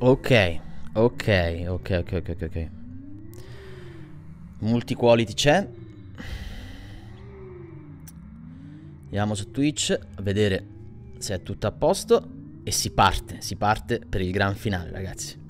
Ok, ok, ok, ok, ok, ok. Multi quality c'è. Andiamo su Twitch a vedere se è tutto a posto. E si parte, si parte per il gran finale, ragazzi.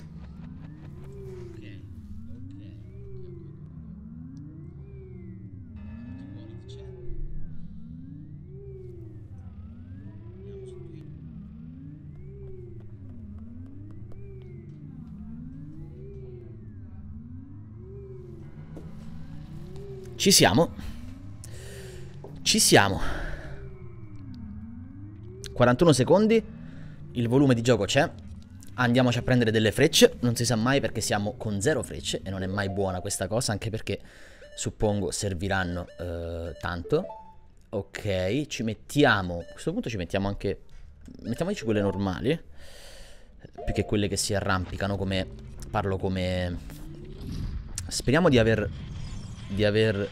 Ci siamo. Ci siamo. 41 secondi. Il volume di gioco c'è. Andiamoci a prendere delle frecce. Non si sa mai perché siamo con zero frecce. E non è mai buona questa cosa. Anche perché suppongo serviranno eh, tanto. Ok, ci mettiamo. A questo punto ci mettiamo anche. Mettiamoci quelle normali. Più che quelle che si arrampicano. Come. Parlo come. Speriamo di aver di aver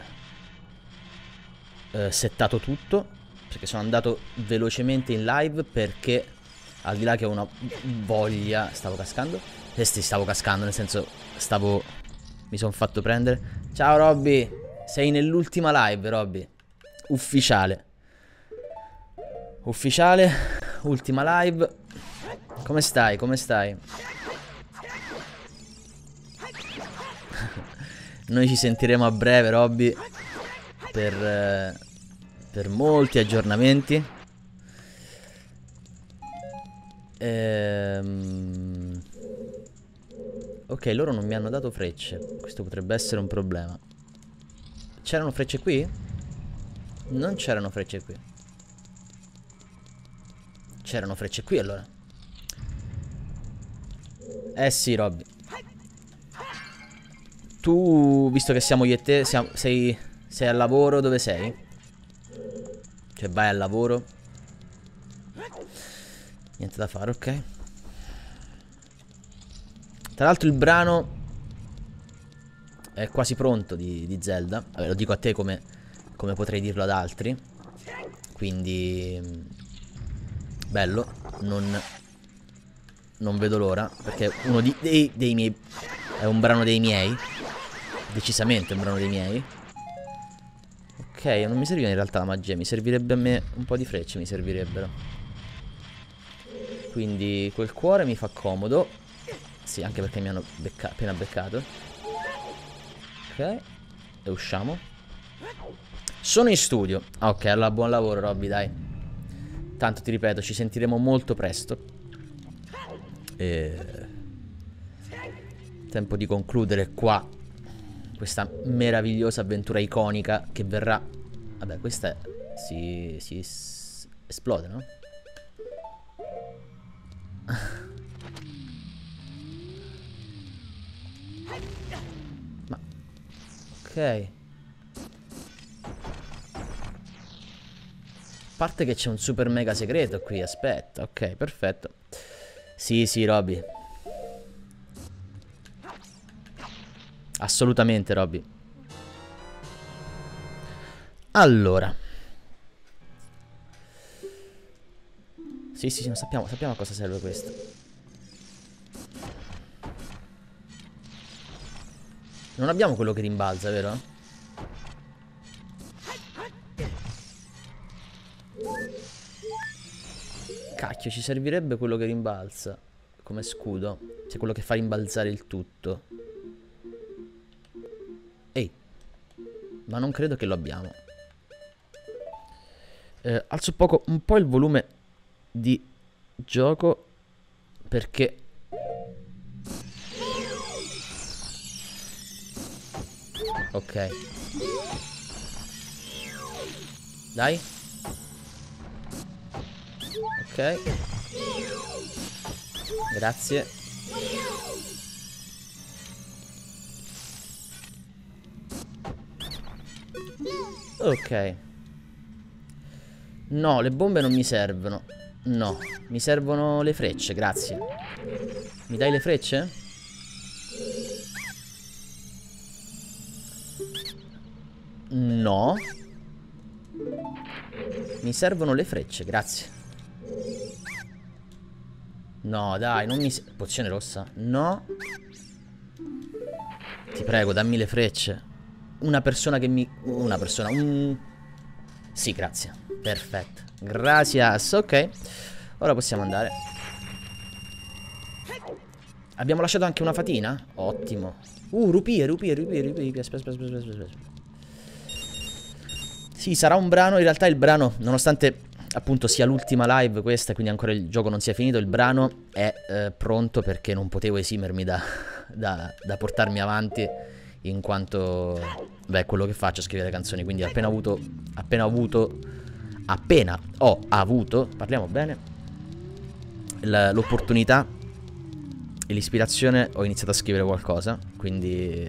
eh, settato tutto perché sono andato velocemente in live perché al di là che ho una voglia stavo cascando. Eh sì, stavo cascando nel senso stavo mi sono fatto prendere. Ciao Robby! Sei nell'ultima live Robby. Ufficiale. Ufficiale ultima live. Come stai? Come stai Noi ci sentiremo a breve, Robby, per, eh, per molti aggiornamenti. Ehm... Ok, loro non mi hanno dato frecce. Questo potrebbe essere un problema. C'erano frecce qui? Non c'erano frecce qui. C'erano frecce qui allora. Eh sì, Robby. Tu, visto che siamo io e te, siamo, sei, sei al lavoro, dove sei? Cioè vai al lavoro? Niente da fare, ok. Tra l'altro il brano È quasi pronto di, di Zelda. Vabbè, lo dico a te come, come potrei dirlo ad altri. Quindi Bello. Non Non vedo l'ora Perché uno di, dei, dei miei È un brano dei miei Decisamente un brano dei miei. Ok, non mi serviva in realtà la magia Mi servirebbe a me un po' di frecce Mi servirebbero. Quindi quel cuore mi fa comodo. Sì, anche perché mi hanno becca appena beccato. Ok E usciamo. Sono in studio. Ok, allora buon lavoro Robby, dai. Tanto ti ripeto, ci sentiremo molto presto. E... Tempo di concludere qua questa meravigliosa avventura iconica che verrà... Vabbè, questa è... si, si esplode, no? Ma... Ok. A parte che c'è un super mega segreto qui, aspetta. Ok, perfetto. Sì, sì, Robby. Assolutamente, Robby. Allora. Sì, sì, sì, sappiamo, sappiamo a cosa serve questo. Non abbiamo quello che rimbalza, vero? Cacchio, ci servirebbe quello che rimbalza come scudo. Cioè quello che fa rimbalzare il tutto. Ma non credo che lo abbiamo. Eh, alzo poco, un po' il volume di gioco perché... Ok. Dai. Ok. Grazie. Ok. No, le bombe non mi servono. No, mi servono le frecce, grazie. Mi dai le frecce? No. Mi servono le frecce, grazie. No, dai, non mi... Pozione rossa? No. Ti prego, dammi le frecce. Una persona che mi... Una persona, un... Sì, grazie. Perfetto. Gracias, ok. Ora possiamo andare. Abbiamo lasciato anche una fatina? Ottimo. Uh, rupie, rupie, rupie, rupie. Aspetta, aspetta, aspetta, aspetta. Sì, sarà un brano. In realtà il brano, nonostante appunto sia l'ultima live questa, quindi ancora il gioco non sia finito, il brano è eh, pronto perché non potevo esimermi da, da, da, portarmi avanti in quanto, beh, quello che faccio è scrivere canzoni, quindi appena avuto, appena avuto, appena ho avuto, parliamo bene, l'opportunità e l'ispirazione ho iniziato a scrivere qualcosa, quindi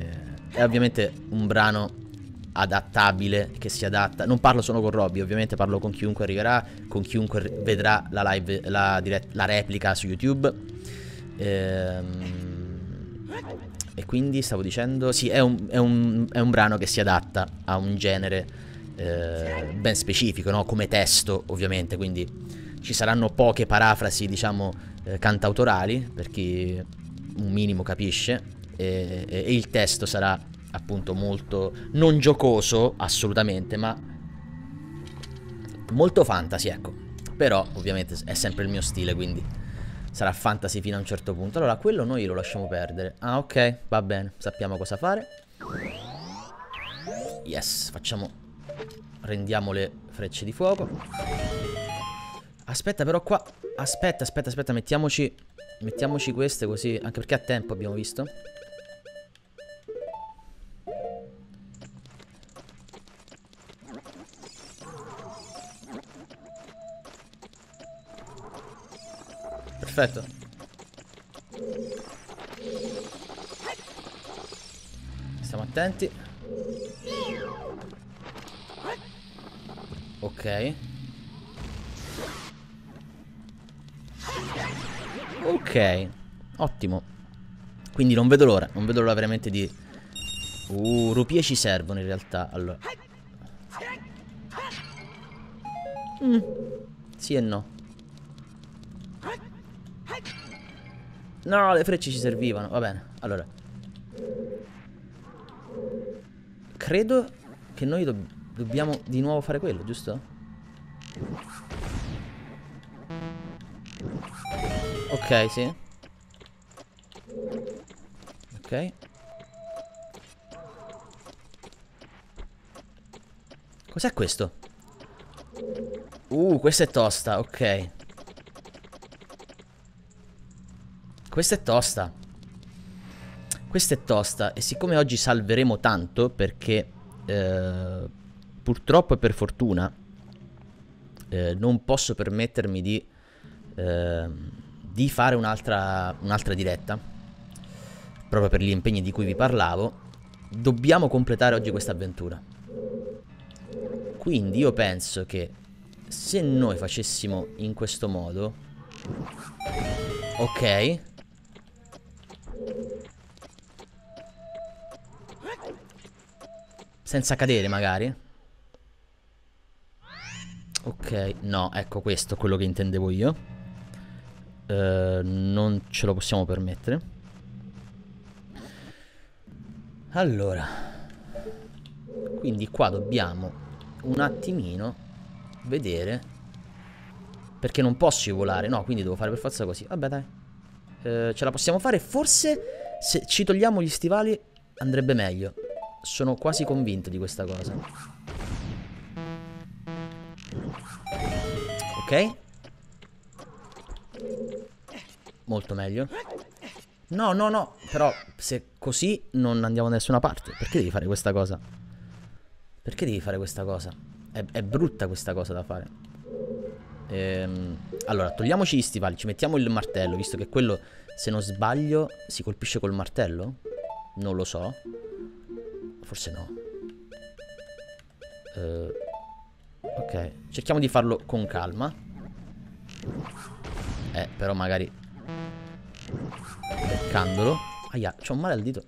è ovviamente un brano adattabile che si adatta. Non parlo solo con Robby, ovviamente parlo con chiunque arriverà, con chiunque vedrà la live, la, la replica su YouTube. Ehm, e quindi stavo dicendo, sì, è un, è, un, è un, brano che si adatta a un genere eh, ben specifico, no? Come testo, ovviamente, quindi ci saranno poche parafrasi, diciamo, eh, cantautorali, per chi un minimo capisce, e, e il testo sarà appunto molto non giocoso assolutamente, ma molto fantasy, ecco. Però ovviamente è sempre il mio stile, quindi sarà fantasy fino a un certo punto. Allora, quello noi lo lasciamo perdere. Ah, ok, va bene, sappiamo cosa fare. Yes, facciamo rendiamo le frecce di fuoco. Aspetta però qua Aspetta, aspetta, aspetta Mettiamoci Mettiamoci queste così Anche perché a tempo abbiamo visto Perfetto. Stiamo attenti. Ok. Ok. Ottimo. Quindi non vedo l'ora. Non vedo l'ora veramente di... Uh, rupie ci servono in realtà. Allora. Mm. Sì e no. No, le frecce ci servivano. Va bene. Allora. Credo che noi do dobbiamo di nuovo fare quello, giusto? Ok, sì. Ok. Cos'è questo? Uh, questa è tosta, ok. Questa è tosta. Questa è tosta. E siccome oggi salveremo tanto, perché eh, purtroppo e per fortuna eh, non posso permettermi di, eh, di fare un'altra un diretta, proprio per gli impegni di cui vi parlavo, dobbiamo completare oggi questa avventura. Quindi io penso che se noi facessimo in questo modo... Ok, Senza cadere magari? Ok, no, ecco questo è quello che intendevo io. Uh, Non ce lo possiamo permettere. Allora Quindi qua dobbiamo un attimino vedere Perché non posso volare. No, quindi devo fare per forza così. Vabbè dai. Uh, Ce la possiamo fare. Forse se ci togliamo gli stivali andrebbe meglio sono quasi convinto di questa cosa. Ok. Molto meglio. No, no, no. Però se così non andiamo da nessuna parte. Perché devi fare questa cosa? Perché devi fare questa cosa? È, è brutta questa cosa da fare. Ehm, allora, togliamoci gli stivali. Ci mettiamo il martello. Visto che quello, se non sbaglio, si colpisce col martello. Non lo so. Forse no. Uh, ok, cerchiamo di farlo con calma. Eh, però magari... Beccandolo. Aia, c'ho un male al dito.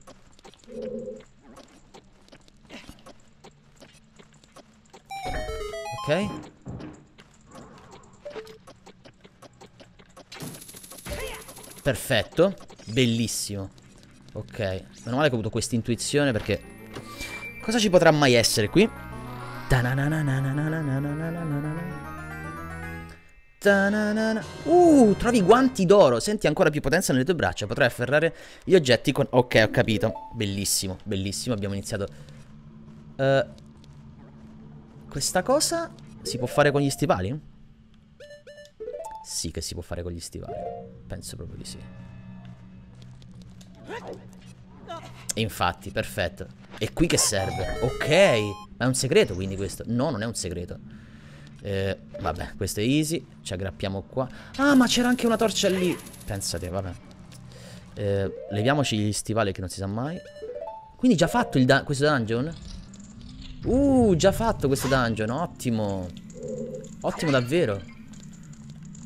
Ok. Perfetto. Bellissimo. Ok. Meno male che ho avuto questa intuizione perché... Cosa ci potrà mai essere qui? Uh, trovi guanti d'oro. Senti ancora più potenza nelle tue braccia. Potrai afferrare gli oggetti con... Ok, ho capito. Bellissimo, bellissimo. Abbiamo iniziato... Uh, questa cosa si può fare con gli stivali? Sì che si può fare con gli stivali. Penso proprio di sì. Infatti, perfetto. E qui che serve? Ok. Ma è un segreto quindi questo? No, non è un segreto. Eh, vabbè, questo è easy. Ci aggrappiamo qua. Ah, ma c'era anche una torcia lì. Pensate, vabbè. Eh, leviamoci gli stivali che non si sa mai. Quindi già fatto il questo dungeon? Uh, già fatto questo dungeon. Ottimo. Ottimo davvero.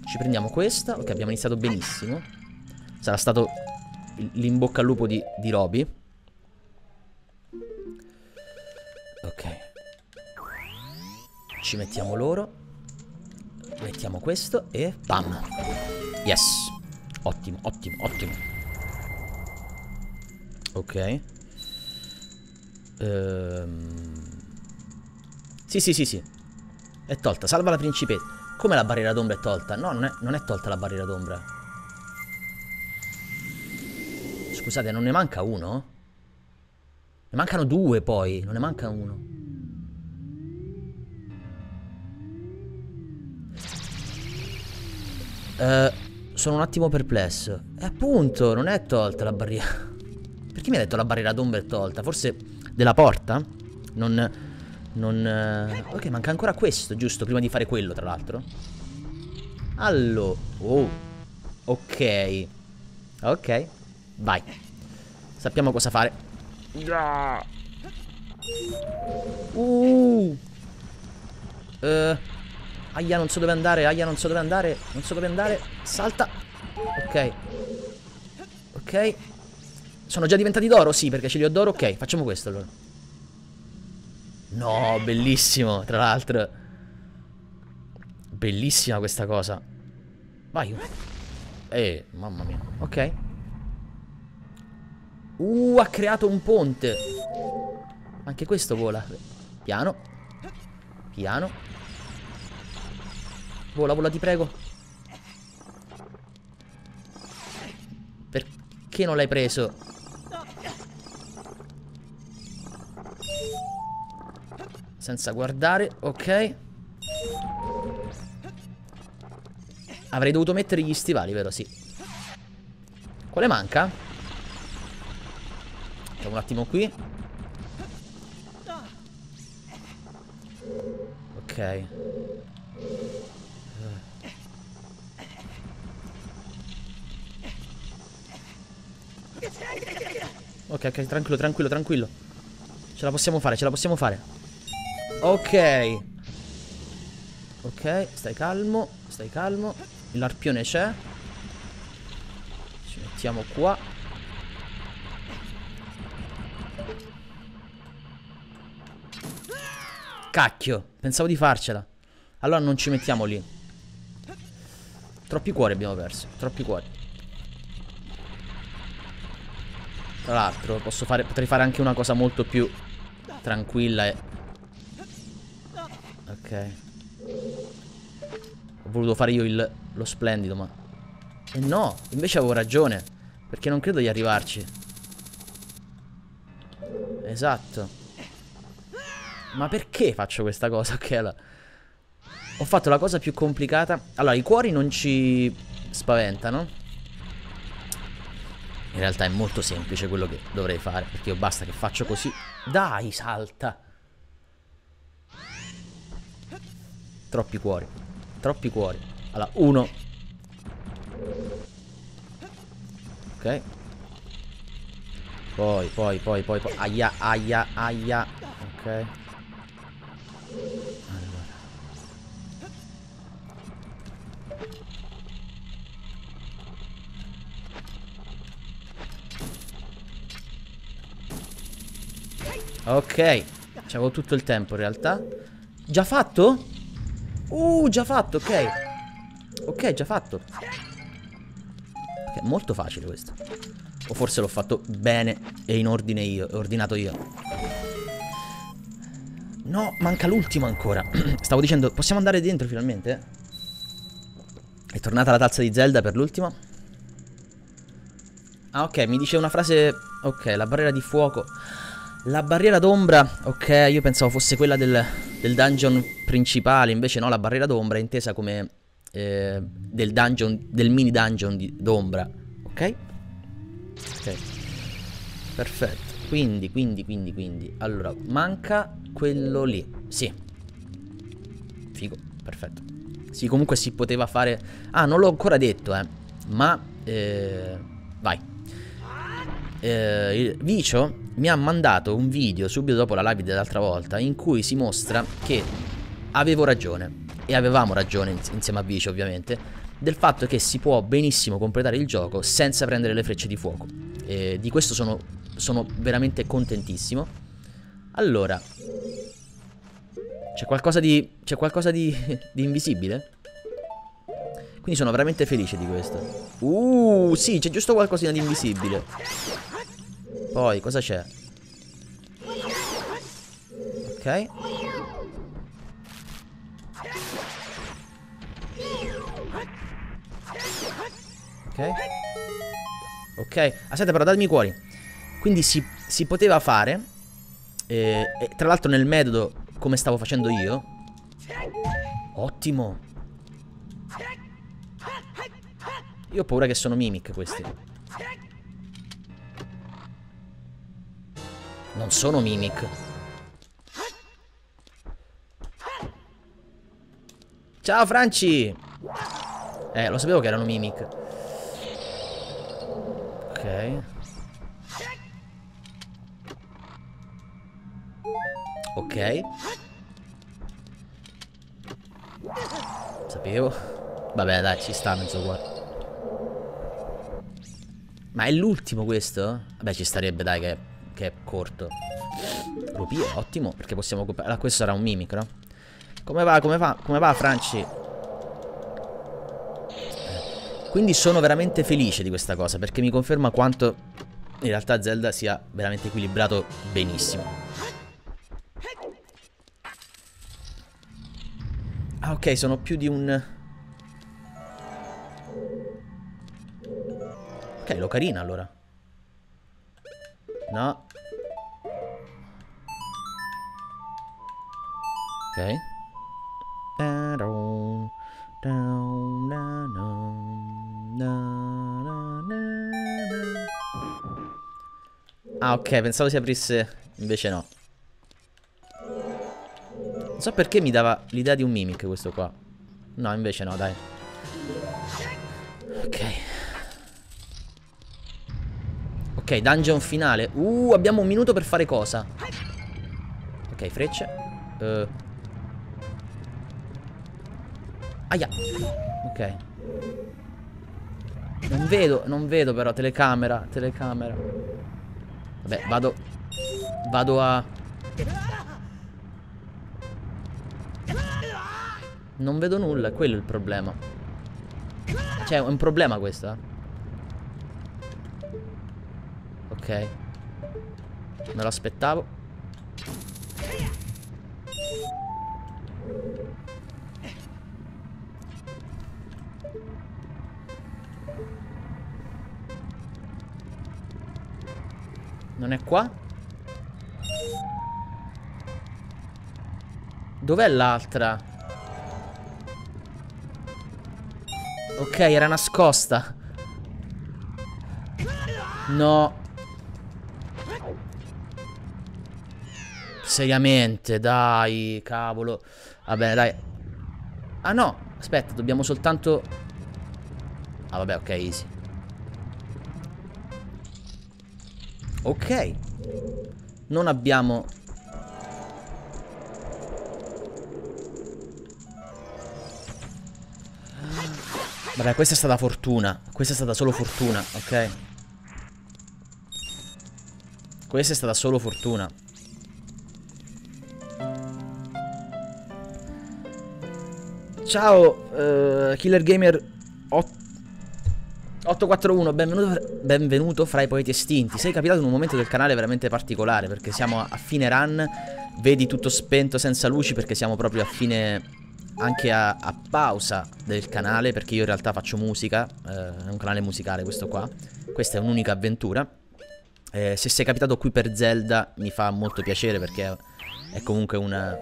Ci prendiamo questa. Ok, abbiamo iniziato benissimo. Sarà stato l'imbocca al lupo di, di Roby. Ok. Ci mettiamo loro. Mettiamo questo e bam. Yes. Ottimo, ottimo, ottimo. Ok. Ehm... Sì, sì, sì, sì. È tolta. Salva la principessa. Come la barriera d'ombra è tolta? No, non è, non è tolta la barriera d'ombra. Scusate, non ne manca uno? Ne mancano due poi, non ne manca uno. Uh, sono un attimo perplesso. E appunto, non è tolta la barriera. Perché mi ha detto la barriera d'ombra è tolta? Forse della porta? Non... Non... Eh, ok, manca ancora questo, giusto? Prima di fare quello, tra l'altro. Allora... Oh. Ok. Ok. Vai. Sappiamo cosa fare. Uh. Uh. Aia, non so dove andare. Aia, non so dove andare. Non so dove andare. Salta. Ok. Ok. Sono già diventati d'oro? Sì, perché ce li ho d'oro. Ok, facciamo questo allora. No, bellissimo, tra l'altro. Bellissima questa cosa. Vai. Eh, mamma mia. Ok. Uh, ha creato un ponte. Anche questo vola. Piano. Piano. Vola, vola, ti prego. Perché non l'hai preso? Senza guardare, ok Avrei dovuto mettere gli stivali, vero? Sì Quale manca? Facciamo un attimo qui. Ok. Ok, ok, tranquillo, tranquillo, tranquillo. Ce la possiamo fare, ce la possiamo fare. Ok. Ok, stai calmo Stai calmo. L'arpione c'è. Ci mettiamo qua Cacchio Pensavo di farcela Allora non ci mettiamo lì Troppi cuori abbiamo perso Troppi cuori Tra l'altro potrei fare anche una cosa molto più tranquilla e Ok. Ho voluto fare io il, lo splendido, ma... E eh no, invece avevo ragione. Perché non credo di arrivarci. Esatto. Ma perché faccio questa cosa? Ok, allora... Ho fatto la cosa più complicata. Allora, i cuori non ci spaventano. In realtà è molto semplice quello che dovrei fare. Perché io basta che faccio così. Dai, salta. Troppi cuori. Troppi cuori. Allora, uno. Ok. Poi, poi, poi, poi, poi. Aia, aia, aia. Ok. Allora. Ok. C'avevo tutto il tempo in realtà. Già fatto? Uh, già fatto, ok. Ok, già fatto. Ok, molto facile questo. O forse l'ho fatto bene e in ordine io, ordinato io. No, manca l'ultimo ancora. Stavo dicendo, possiamo andare dentro finalmente? È tornata la tazza di Zelda per l'ultimo? Ah, ok, mi dice una frase... Ok, la barriera di fuoco. La barriera d'ombra, ok, io pensavo fosse quella del, del dungeon principale, invece no, la barriera d'ombra è intesa come eh, del dungeon, del mini dungeon d'ombra, ok? Ok, perfetto. Quindi, quindi, quindi, quindi, allora, manca quello lì, sì. Figo, perfetto. Sì, comunque si poteva fare... Ah, non l'ho ancora detto, eh, ma... Eh, vai. Eh, Vicio mi ha mandato un video subito dopo la live dell'altra volta in cui si mostra che avevo ragione e avevamo ragione insieme a Vici ovviamente del fatto che si può benissimo completare il gioco senza prendere le frecce di fuoco e di questo sono, sono veramente contentissimo allora c'è qualcosa di c'è qualcosa di, di invisibile? quindi sono veramente felice di questo uh sì c'è giusto qualcosina di invisibile poi, cosa c'è? Ok. Ok. Ok. Aspetta però, datemi i cuori. Quindi si, si poteva fare. Eh, e tra l'altro nel metodo, come stavo facendo io. Ottimo. Io ho paura che sono mimic questi. Non sono mimic. Ciao Franci! Eh, lo sapevo che erano mimic. Ok. Sapevo. Vabbè, dai, ci sta mezzo cuore. Ma è l'ultimo questo? Vabbè, ci starebbe, dai, che che è corto. Rupie, ottimo, perché possiamo... Allora, questo sarà un mimic, no? Come va, come va, come va, Franci? Quindi sono veramente felice di questa cosa, perché mi conferma quanto in realtà Zelda sia veramente equilibrato benissimo. Ah, ok, sono più di un... Ok, lo carina allora. No. Ok. Ah, ok, pensavo si aprisse. Invece no. Non so perché mi dava l'idea di un mimic questo qua. No, invece no, dai. Ok. Ok, dungeon finale. Uh, abbiamo un minuto per fare cosa? Ok, frecce. Uh. Aia. Ok. Non vedo, non vedo però, telecamera, telecamera. Vabbè, vado... Vado a... Non vedo nulla, è quello il problema. Cioè, è un problema questo, eh. Ok Me lo aspettavo Non è qua? Dov'è l'altra? Ok, era nascosta No Seriamente, dai, cavolo. Va bene, dai. Ah no, aspetta, dobbiamo soltanto... Ah vabbè, ok, easy. Ok. Non abbiamo... Vabbè, questa è stata fortuna. Questa è stata solo fortuna, ok? Questa è stata solo fortuna. Ciao, uh, Killer Gamer 8... 841, benvenuto, benvenuto fra i poeti estinti. Sei capitato in un momento del canale veramente particolare perché siamo a fine run, vedi tutto spento senza luci perché siamo proprio a fine anche a, a pausa del canale perché io in realtà faccio musica, eh, è un canale musicale questo qua. Questa è un'unica avventura. Eh, se sei capitato qui per Zelda mi fa molto piacere perché è comunque una,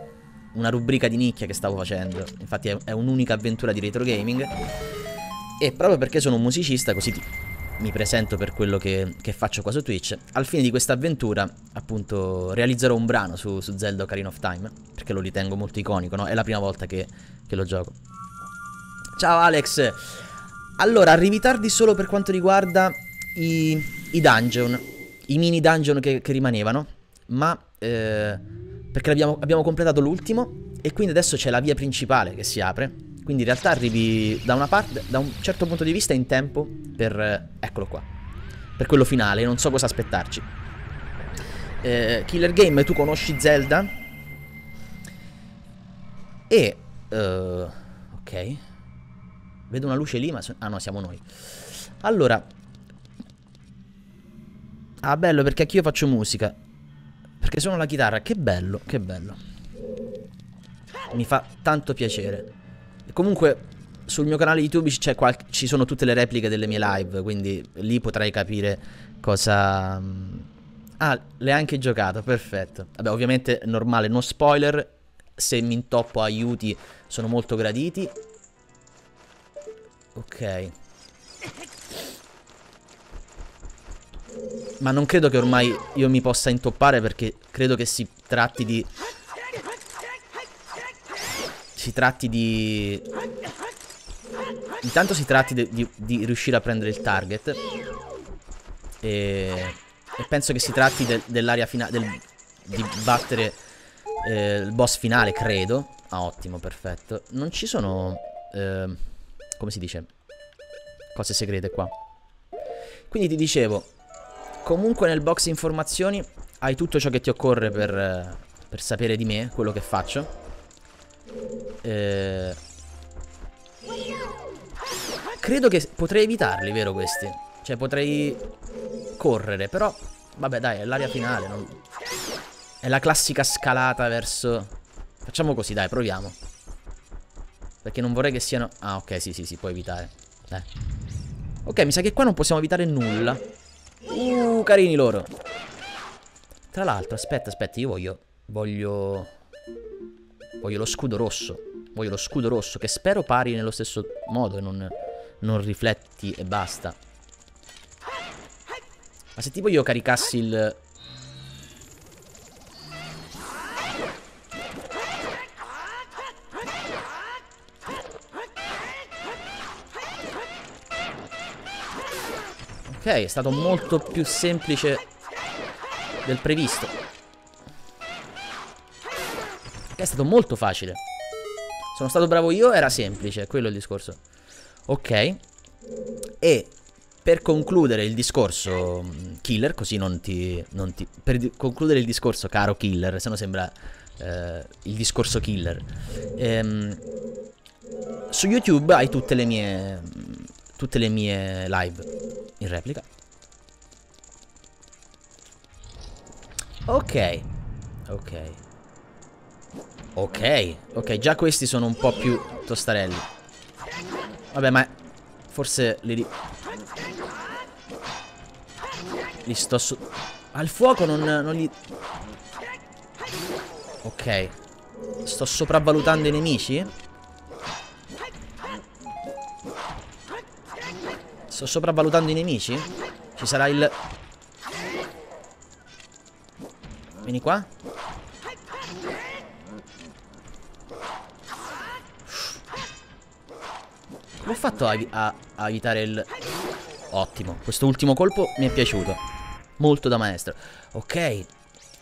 una rubrica di nicchia che stavo facendo. Infatti è, è un'unica avventura di retro gaming. E proprio perché sono un musicista, così ti, mi presento per quello che, che, faccio qua su Twitch. Al fine di questa avventura, appunto, realizzerò un brano su, su, Zelda Ocarina of Time. Perché lo ritengo molto iconico, no? È la prima volta che, che lo gioco. Ciao Alex! Allora, arrivi tardi solo per quanto riguarda i, i dungeon, i mini dungeon che, che rimanevano, ma eh, perché abbiamo, abbiamo completato l'ultimo e quindi adesso c'è la via principale che si apre quindi in realtà arrivi da una parte, da un certo punto di vista in tempo per... Eh, eccolo qua. Per quello finale, non so cosa aspettarci. Eh, Killer Game, tu conosci Zelda? E... Uh, ok. Vedo una luce lì, ma... ah no, siamo noi. Allora... Ah, bello, perché anch'io faccio musica. Perché suono la chitarra. Che bello, che bello. Mi fa tanto piacere. Comunque sul mio canale YouTube ci sono tutte le repliche delle mie live, quindi lì potrai capire cosa... Mm, ah, l'hai anche giocato, perfetto. Vabbè, ovviamente normale, no spoiler. Se mi intoppo aiuti sono molto graditi. Ok. Ma non credo che ormai io mi possa intoppare perché credo che si tratti di si tratti di... Intanto si tratti di, di, di riuscire a prendere il target. E, e penso che si tratti de, dell'area finale, del, di battere eh, il boss finale, credo. Ah, ottimo, perfetto. Non ci sono... Eh, come si dice? Cose segrete qua. Quindi ti dicevo, comunque nel box informazioni hai tutto ciò che ti occorre per, per sapere di me, quello che faccio. Eh... Credo che potrei evitarli, vero questi? Cioè potrei correre, però... Vabbè dai, è l'area finale, non... È la classica scalata verso... Facciamo così, dai, proviamo. Perché non vorrei che siano... Ah, ok, sì, sì, si può evitare. Dai. Ok, mi sa che qua non possiamo evitare nulla. Uh, carini loro. Tra l'altro, aspetta, aspetta, io voglio... Voglio... Voglio lo scudo rosso. Voglio lo scudo rosso che spero pari nello stesso modo e non, non rifletti e basta. Ma se tipo io caricassi il... Ok, è stato molto più semplice del previsto. È stato molto facile. Sono stato bravo io, era semplice, quello è il discorso. Ok. E per concludere il discorso mm, killer, così non ti, non ti per concludere il discorso caro killer, se no sembra eh, il discorso killer. Ehm, su YouTube hai tutte le mie tutte le mie live in replica. Ok. Ok. Ok, ok, già questi sono un po' più tostarelli. Vabbè, ma forse li... Li sto su... Al fuoco non, non li... Ok. Sto sopravvalutando i nemici? Sto sopravvalutando i nemici? Ci sarà il... Vieni qua Come ho fatto a, a, a evitare il... Ottimo, questo ultimo colpo mi è piaciuto. Molto da maestro. Ok,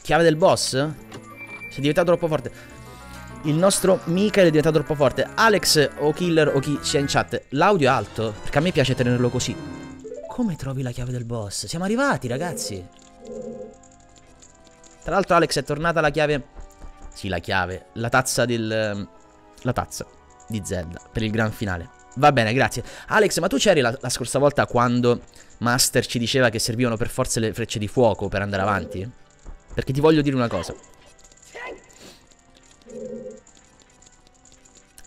chiave del boss? Si è diventato troppo forte. Il nostro Mikael è diventato troppo forte. Alex o Killer o chi sia in chat L'audio è alto? Perché a me piace tenerlo così. Come trovi la chiave del boss? Siamo arrivati ragazzi. Tra l'altro Alex è tornata la chiave. Sì la chiave. La tazza del... La tazza di Zelda Per il gran finale Va bene, grazie. Alex, ma tu c'eri la, la, scorsa volta quando Master ci diceva che servivano per forza le frecce di fuoco per andare avanti? Perché ti voglio dire una cosa.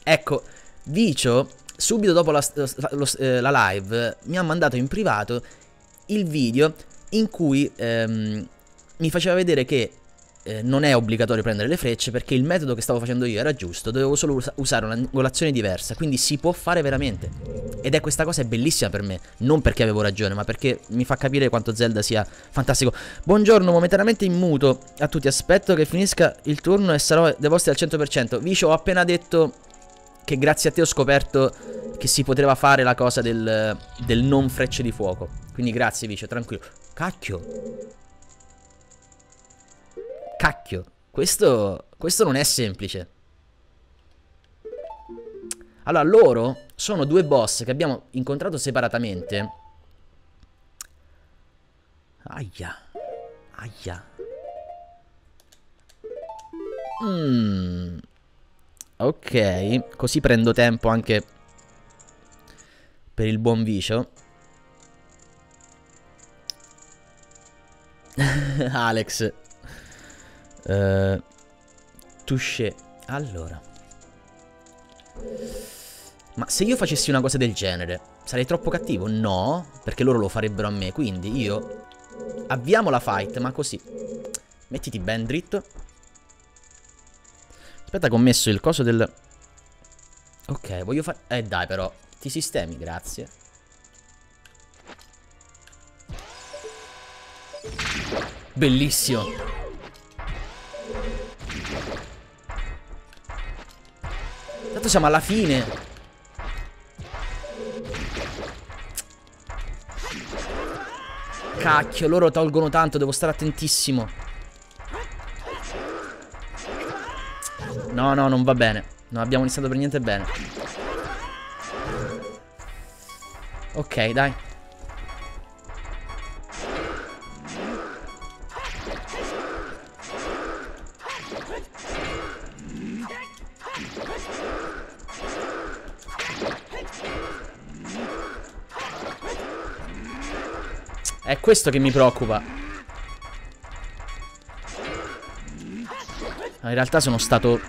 Ecco, Vicio, subito dopo la, la, eh, la, live, mi ha mandato in privato il video in cui ehm, mi faceva vedere che eh, non è obbligatorio prendere le frecce perché il metodo che stavo facendo io era giusto, dovevo solo us usare un'angolazione diversa, quindi si può fare veramente. Ed è questa cosa è bellissima per me, non perché avevo ragione, ma perché mi fa capire quanto Zelda sia fantastico. Buongiorno, momentaneamente in muto a tutti, aspetto che finisca il turno e sarò dei vostri al 100%. Vicio, ho appena detto che grazie a te ho scoperto che si poteva fare la cosa del, del non frecce di fuoco. Quindi grazie Vicio, tranquillo. Cacchio. Cacchio, questo, questo non è semplice. Allora, loro sono due boss che abbiamo incontrato separatamente. Aia. Aia. Mmm. Ok, così prendo tempo anche per il buon vicio. Alex, Uh, touché. Allora. Ma se io facessi una cosa del genere, sarei troppo cattivo? No, perché loro lo farebbero a me. Quindi io... Avviamo la fight, ma così. Mettiti ben dritto. Aspetta che ho messo il coso del... Ok, voglio fare... Eh dai però, ti sistemi, grazie. Bellissimo. Tanto siamo alla fine. Cacchio, loro tolgono tanto, devo stare attentissimo. No, no, non va bene. Non abbiamo iniziato per niente bene. Ok, dai. Questo che mi preoccupa. No, in realtà sono stato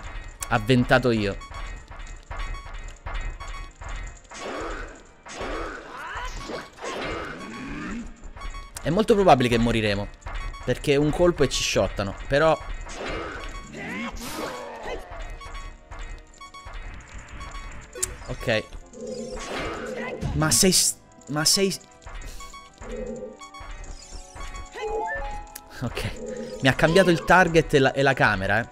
avventato io. È molto probabile che moriremo. Perché un colpo e ci shottano. Però... Ok. Ma sei... Ma sei... Ok. Mi ha cambiato il target e la, e la camera, eh.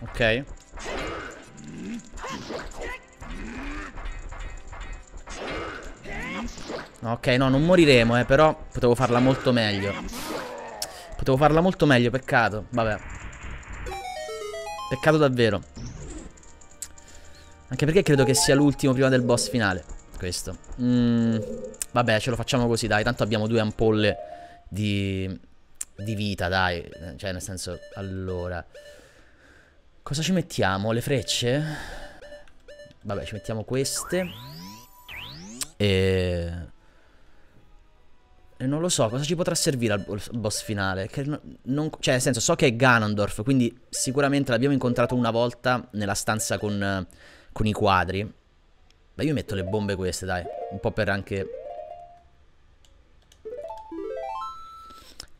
Ok. Ok, no, non moriremo, eh, però potevo farla molto meglio. Potevo farla molto meglio, peccato. Vabbè. Peccato davvero. Anche perché credo che sia l'ultimo prima del boss finale. Questo. Mm, vabbè, ce lo facciamo così, dai. Tanto abbiamo due ampolle di, di vita, dai. Cioè, nel senso, allora... Cosa ci mettiamo? Le frecce? Vabbè, ci mettiamo queste. E... E non lo so, cosa ci potrà servire al boss finale? Che non, cioè, nel senso, so che è Ganondorf, quindi sicuramente l'abbiamo incontrato una volta nella stanza con con i quadri. Beh, io metto le bombe queste, dai. Un po' per anche...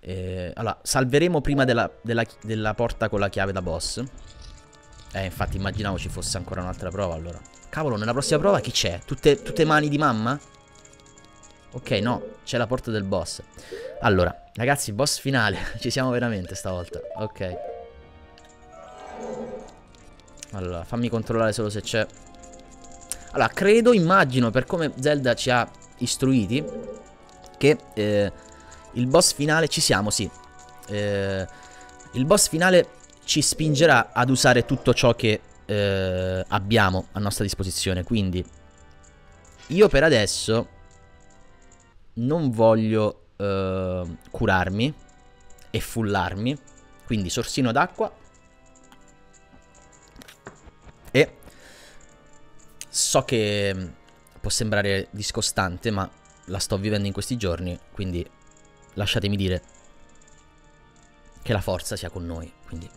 Eh, allora, salveremo prima della, della, della porta con la chiave da boss. Eh, infatti immaginavo ci fosse ancora un'altra prova, allora. Cavolo, nella prossima prova chi c'è? Tutte, tutte mani di mamma? Ok, no, c'è la porta del boss. Allora, ragazzi, boss finale. Ci siamo veramente stavolta. Ok. Allora, fammi controllare solo se c'è... Allora, credo, immagino, per come Zelda ci ha istruiti, che eh, il boss finale... Ci siamo, sì. Eh, il boss finale ci spingerà ad usare tutto ciò che eh, abbiamo a nostra disposizione. Quindi, io per adesso non voglio eh, curarmi e fullarmi. Quindi sorsino d'acqua. So che mm, può sembrare discostante, ma la sto vivendo in questi giorni, quindi lasciatemi dire che la forza sia con noi, quindi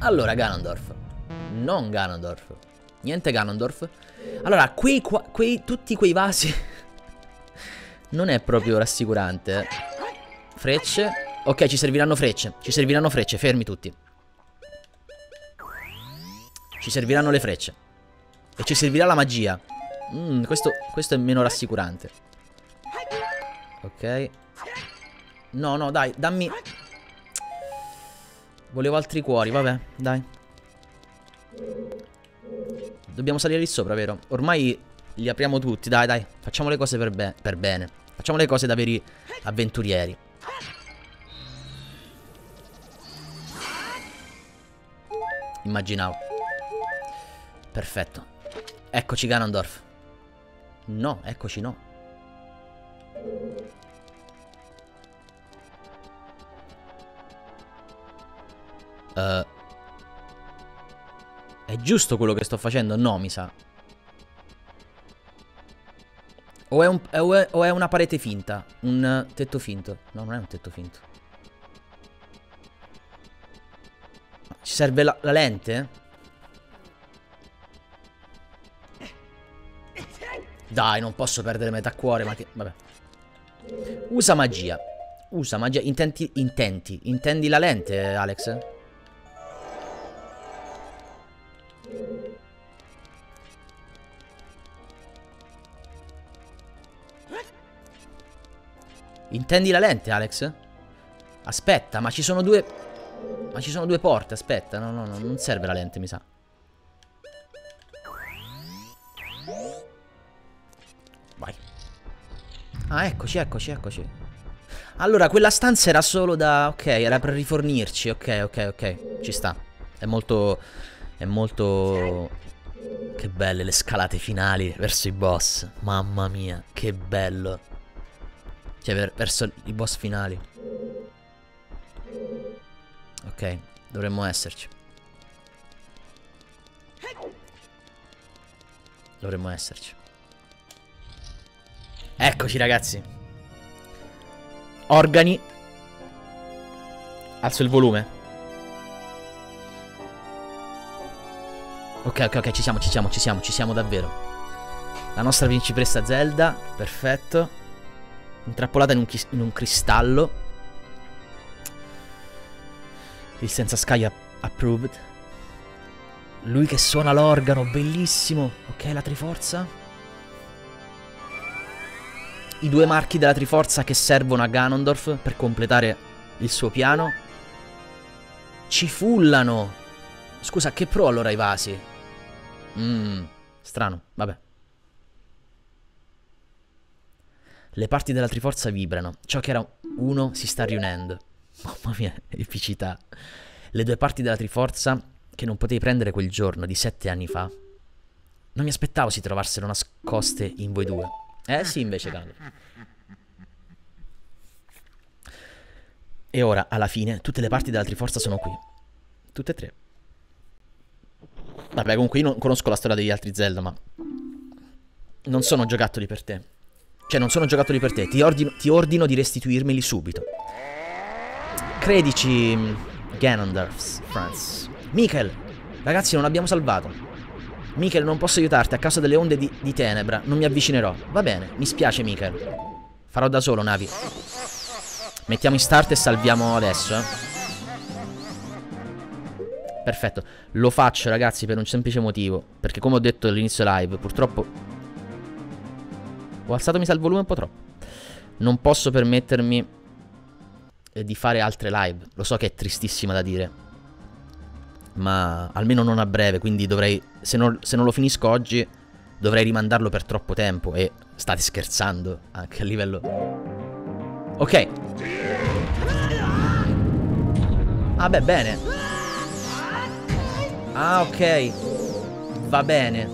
allora, Ganondorf. Non Ganondorf. Niente Ganondorf. Allora, quei, quei tutti quei vasi non è proprio rassicurante. Frecce. Ok, ci serviranno frecce. Ci serviranno frecce, fermi tutti. Ci serviranno le frecce. E ci servirà la magia. Mm, questo, questo è meno rassicurante. Ok. No, no, dai, dammi... Volevo altri cuori, vabbè, dai. Dobbiamo salire lì sopra, vero? Ormai li apriamo tutti, dai, dai. Facciamo le cose per, be per bene. Facciamo le cose da veri avventurieri. Immaginavo. Perfetto. Eccoci Ganondorf. No, eccoci no. Uh, è giusto quello che sto facendo? No, mi sa. O è, un, o, è, o è, una parete finta? Un tetto finto? No, non è un tetto finto. Ci serve la, la lente? Dai, non posso perdere metà cuore, ma che... Vabbè. Usa magia. Usa magia. Intenti, intenti. Intendi la lente, Alex? Intendi la lente, Alex? Aspetta, ma ci sono due... Ma ci sono due porte, aspetta. No, no, no, non serve la lente, mi sa. Ah, eccoci, eccoci, eccoci. Allora, quella stanza era solo da... Ok, era per rifornirci. Ok, ok, ok. Ci sta. È molto... È molto... Che belle le scalate finali verso i boss. Mamma mia, che bello. Cioè, ver verso i boss finali. Ok, dovremmo esserci. Dovremmo esserci. Eccoci ragazzi. Organi. Alzo il volume. Ok, ok, ok, ci siamo, ci siamo, ci siamo, ci siamo davvero. La nostra principessa Zelda, perfetto. Intrappolata in un, in un cristallo. Il senza sky approved. Lui che suona l'organo, bellissimo. Ok, la triforza. I due marchi della triforza che servono a Ganondorf per completare il suo piano. Ci fullano. Scusa, che pro allora i vasi? Mmm, strano, vabbè. Le parti della Triforza vibrano. Ciò che era uno si sta riunendo. Mamma mia, epicità. Le due parti della Triforza che non potevi prendere quel giorno di sette anni fa. Non mi aspettavo si trovassero nascoste in voi due. Eh sì, invece, cavolo. E ora, alla fine, tutte le parti della Triforza sono qui. Tutte e tre. Vabbè, comunque io non conosco la storia degli altri Zelda, ma... Non sono giocattoli per te. Cioè, non sono giocattoli per te. Ti ordino, ti ordino di restituirmeli subito. Credici, Ganondorf, France. Michael, ragazzi, non abbiamo salvato. Michael, non posso aiutarti a causa delle onde di, di tenebra. Non mi avvicinerò. Va bene, mi spiace, Michael. Farò da solo, Navi. Mettiamo in start e salviamo adesso, eh. Perfetto. Lo faccio, ragazzi, per un semplice motivo. Perché, come ho detto all'inizio live, purtroppo ho alzato mi sa il volume un po' troppo. Non posso permettermi eh, di fare altre live. Lo so che è tristissima da dire. Ma almeno non a breve, quindi dovrei... Se non, se non lo finisco oggi, dovrei rimandarlo per troppo tempo. E state scherzando anche a livello... Ok. Ah beh, bene. Ah, ok. Va bene.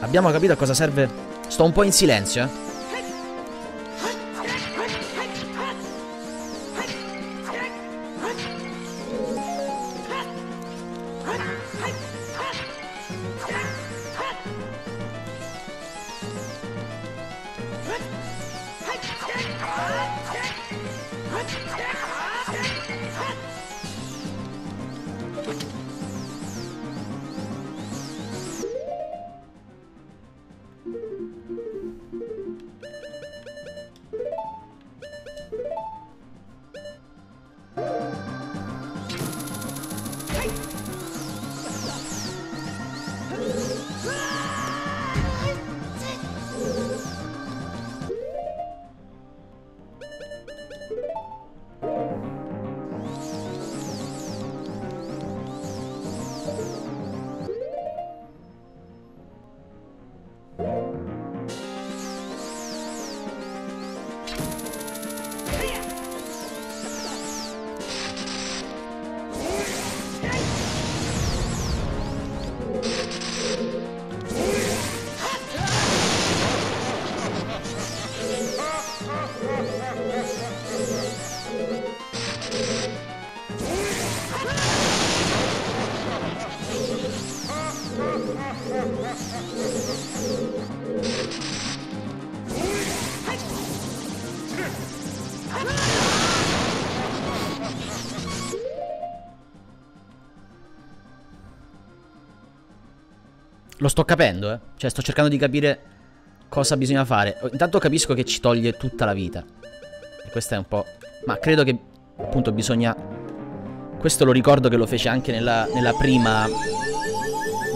Abbiamo capito a cosa serve? Sto un po' in silenzio, eh. Sto capendo, eh. Cioè, sto cercando di capire cosa bisogna fare. Intanto capisco che ci toglie tutta la vita. E questa è un po'... Ma credo che, appunto, bisogna... Questo lo ricordo che lo fece anche nella, nella prima...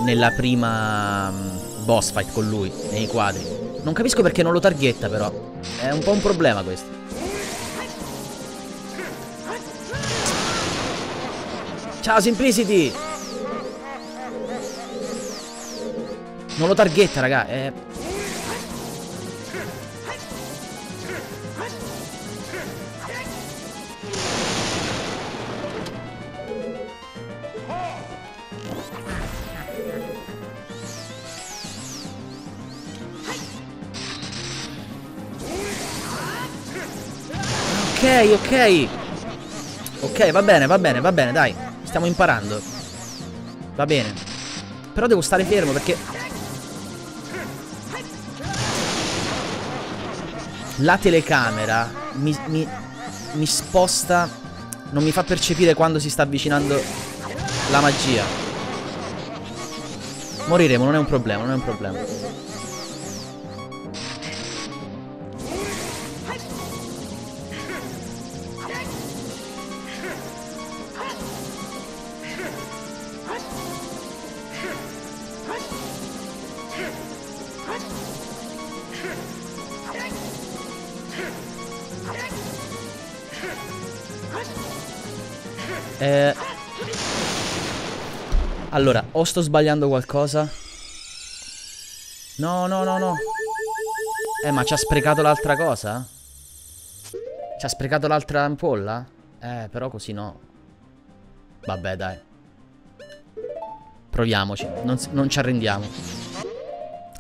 Nella prima... Mm, boss fight con lui, nei quadri. Non capisco perché non lo targhetta, però. È un po' un problema questo. Ciao Simplicity! Non lo targhetta, raga. È... Ok, ok. Ok, va bene, va bene, va bene, dai. Stiamo imparando. Va bene. Però devo stare fermo perché la telecamera mi, mi, mi sposta, non mi fa percepire quando si sta avvicinando la magia. Moriremo, non è un problema, non è un problema. O sto sbagliando qualcosa? No, no, no, no. Eh, ma ci ha sprecato l'altra cosa? Ci ha sprecato l'altra ampolla? Eh, però così no. Vabbè, dai. Proviamoci. Non, non ci arrendiamo.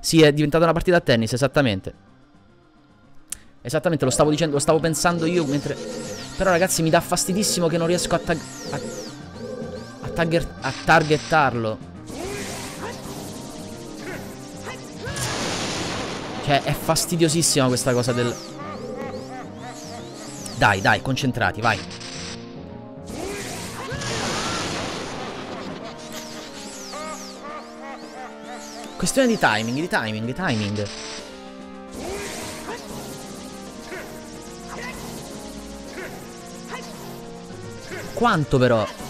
Sì, è diventata una partita a tennis, esattamente. Esattamente, lo stavo dicendo, lo stavo pensando io mentre... Però ragazzi mi dà fastidissimo che non riesco a, tag a, tagger a targettarlo. Cioè è fastidiosissima questa cosa del... Dai, dai, concentrati, vai. Questione di timing, di timing, di timing. Quanto però?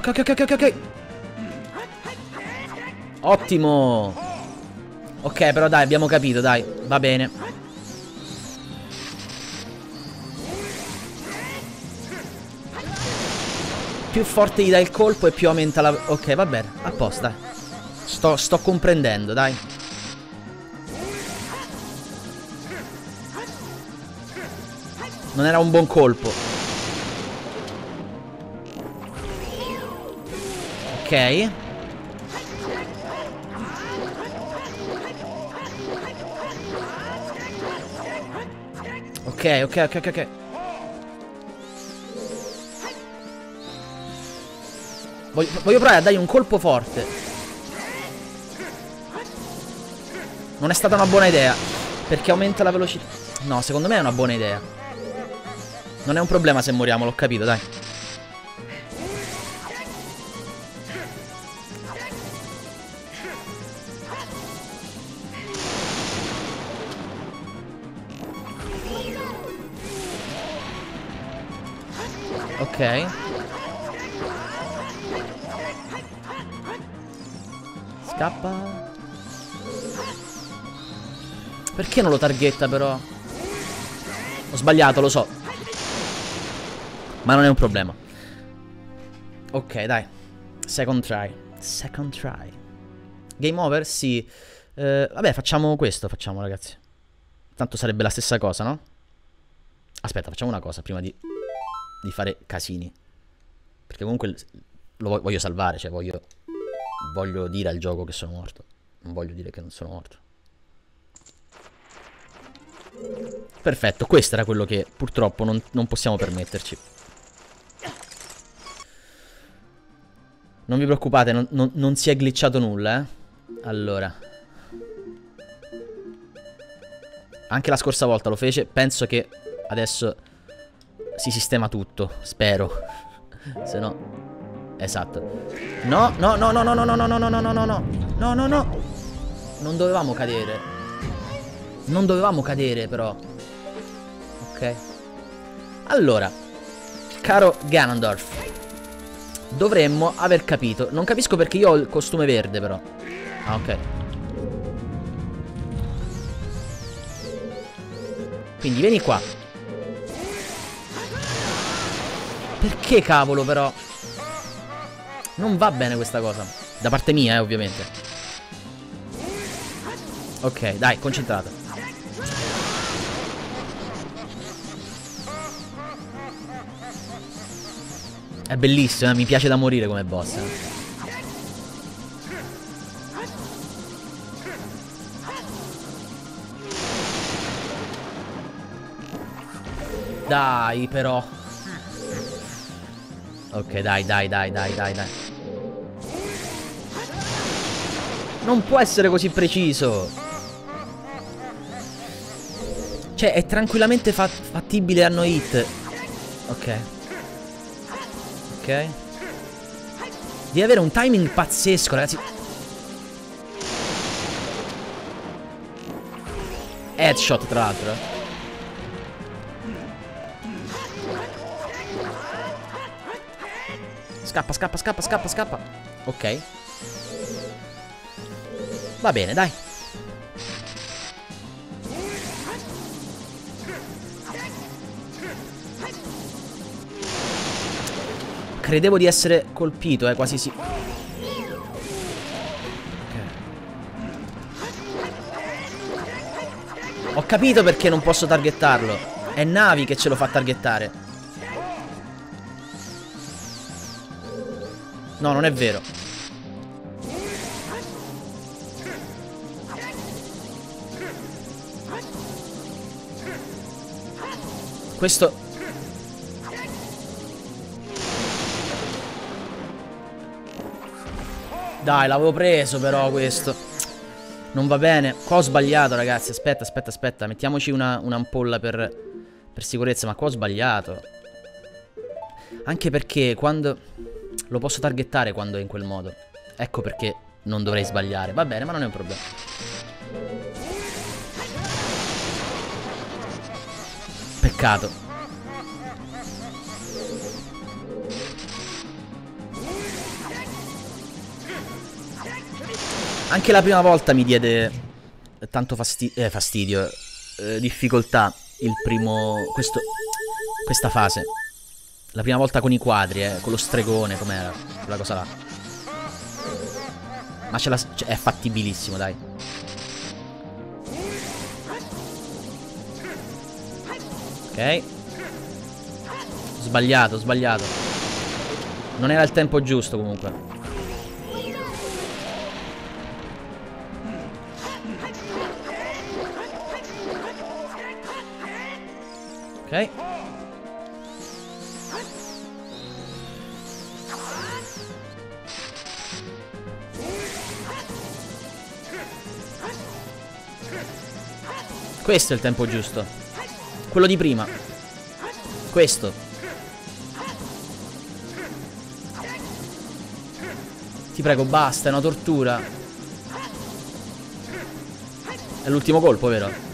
Ok, ok, ok, ok, ok. Ottimo. Ok, però dai, abbiamo capito, dai. Va bene. Più forte gli dai il colpo e più aumenta la... Ok, va bene. Apposta. Sto, sto comprendendo, dai. Non era un buon colpo. Ok. Ok, ok, ok, ok. Voglio, voglio provare a dargli un colpo forte. Non è stata una buona idea. Perché aumenta la velocità. No, secondo me è una buona idea. Non è un problema se moriamo, l'ho capito, dai. Ok. Scappa. Perché non lo targhetta però? Ho sbagliato, lo so. Ma non è un problema. Ok, dai. Second try. Second try. Game over? Sì. Eh, vabbè, facciamo questo, facciamo ragazzi. Tanto sarebbe la stessa cosa, no? Aspetta, facciamo una cosa prima di, di fare casini. Perché comunque lo voglio salvare, cioè voglio, voglio dire al gioco che sono morto. Non voglio dire che non sono morto. Perfetto, questo era quello che purtroppo non, non possiamo permetterci. Non vi preoccupate, non, non, non si è glitchato nulla, eh. Allora. Anche la scorsa volta lo fece. Penso che adesso si sistema tutto. Spero. Se no... Esatto. No, no, no, no, no, no, no, no, no, no, no, no, no, no. No, no, no. Non dovevamo cadere. Non dovevamo cadere, però. Ok. Allora. Caro Ganondorf. Dovremmo aver capito. Non capisco perché io ho il costume verde, però. Ah, ok. Quindi vieni qua. Perché cavolo, però? Non va bene questa cosa. Da parte mia, eh, ovviamente. Ok, dai, concentrato. È bellissimo, eh? mi piace da morire come boss. Eh. Dai, però. Ok, dai, dai, dai, dai, dai, dai. Non può essere così preciso. Cioè, è tranquillamente fat fattibile a no hit. Ok. Ok. Devi avere un timing pazzesco, ragazzi. Headshot, tra l'altro. Scappa, scappa, scappa, scappa, scappa. Ok. Va bene, dai. Credevo di essere colpito, eh, quasi sì. Ho capito perché non posso targettarlo. È Navi che ce lo fa targettare. No, non è vero. Questo... Dai, l'avevo preso però questo. Non va bene. Qua ho sbagliato, ragazzi. Aspetta, aspetta, aspetta. Mettiamoci un'ampolla una per, per sicurezza. Ma qua ho sbagliato. Anche perché quando... Lo posso targettare quando è in quel modo. Ecco perché non dovrei sbagliare. Va bene, ma non è un problema. Peccato. Anche la prima volta mi diede tanto fasti eh, fastidio, eh, difficoltà il primo... Questo, questa fase. La prima volta con i quadri, eh, con lo stregone, com'era? Quella cosa là. Ma ce la, cioè, è fattibilissimo, dai. Ok. Sbagliato, sbagliato. Non era il tempo giusto comunque. Ok. Questo è il tempo giusto. Quello di prima. Questo. Ti prego, basta, è una tortura. È l'ultimo colpo, vero?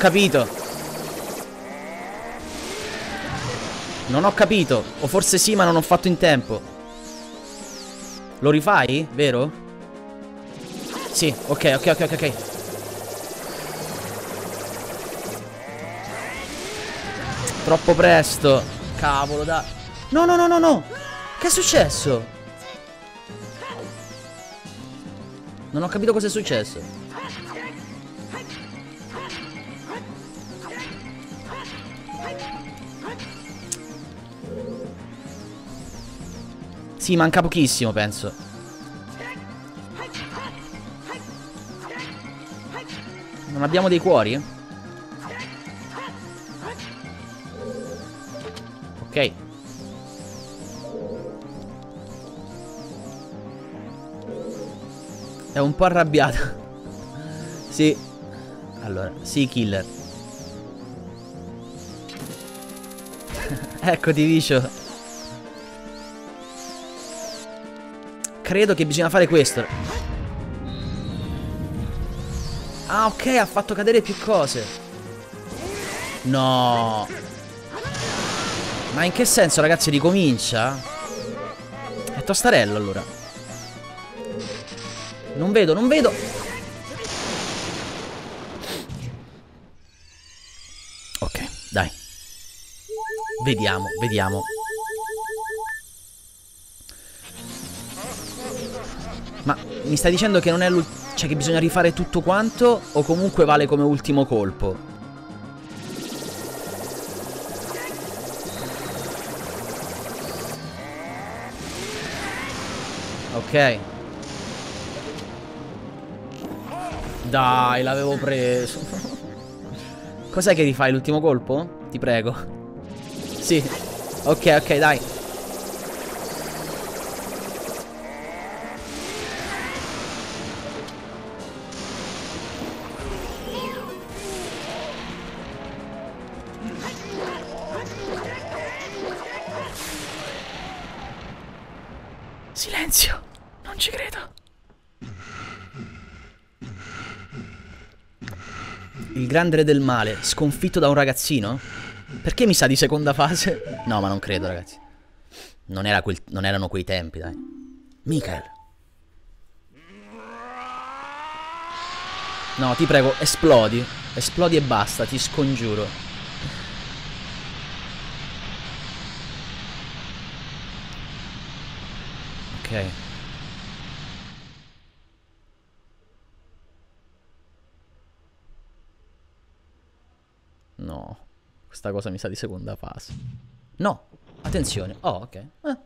Capito. Non ho capito. O forse sì, ma non ho fatto in tempo. Lo rifai? Vero? Sì, ok, ok, ok, ok. Troppo presto. Cavolo, da... No, no, no, no, no. Che è successo? Non ho capito cosa è successo. Sì, manca pochissimo, penso. Non abbiamo dei cuori? Ok. È un po' arrabbiata. sì. Allora, sì, killer. Eccoti, Vicio. Credo che bisogna fare questo. Ah, ok, ha fatto cadere più cose. No. Ma in che senso, ragazzi, ricomincia? È tostarello, allora. Non vedo, non vedo. Ok, dai. Vediamo, vediamo. Mi stai dicendo che non è l'ultimo... Cioè che bisogna rifare tutto quanto o comunque vale come ultimo colpo? Ok. Dai, l'avevo preso. Cos'è che rifai l'ultimo colpo? Ti prego. Sì. Ok, ok, dai. Grande re del male, sconfitto da un ragazzino? Perché mi sa di seconda fase? No, ma non credo, ragazzi. Non, era quel, non erano quei tempi, dai. Michael. No, ti prego, esplodi. Esplodi e basta, ti scongiuro. Ok. No. Questa cosa mi sa di seconda fase. No. Attenzione. Oh, ok. Eh.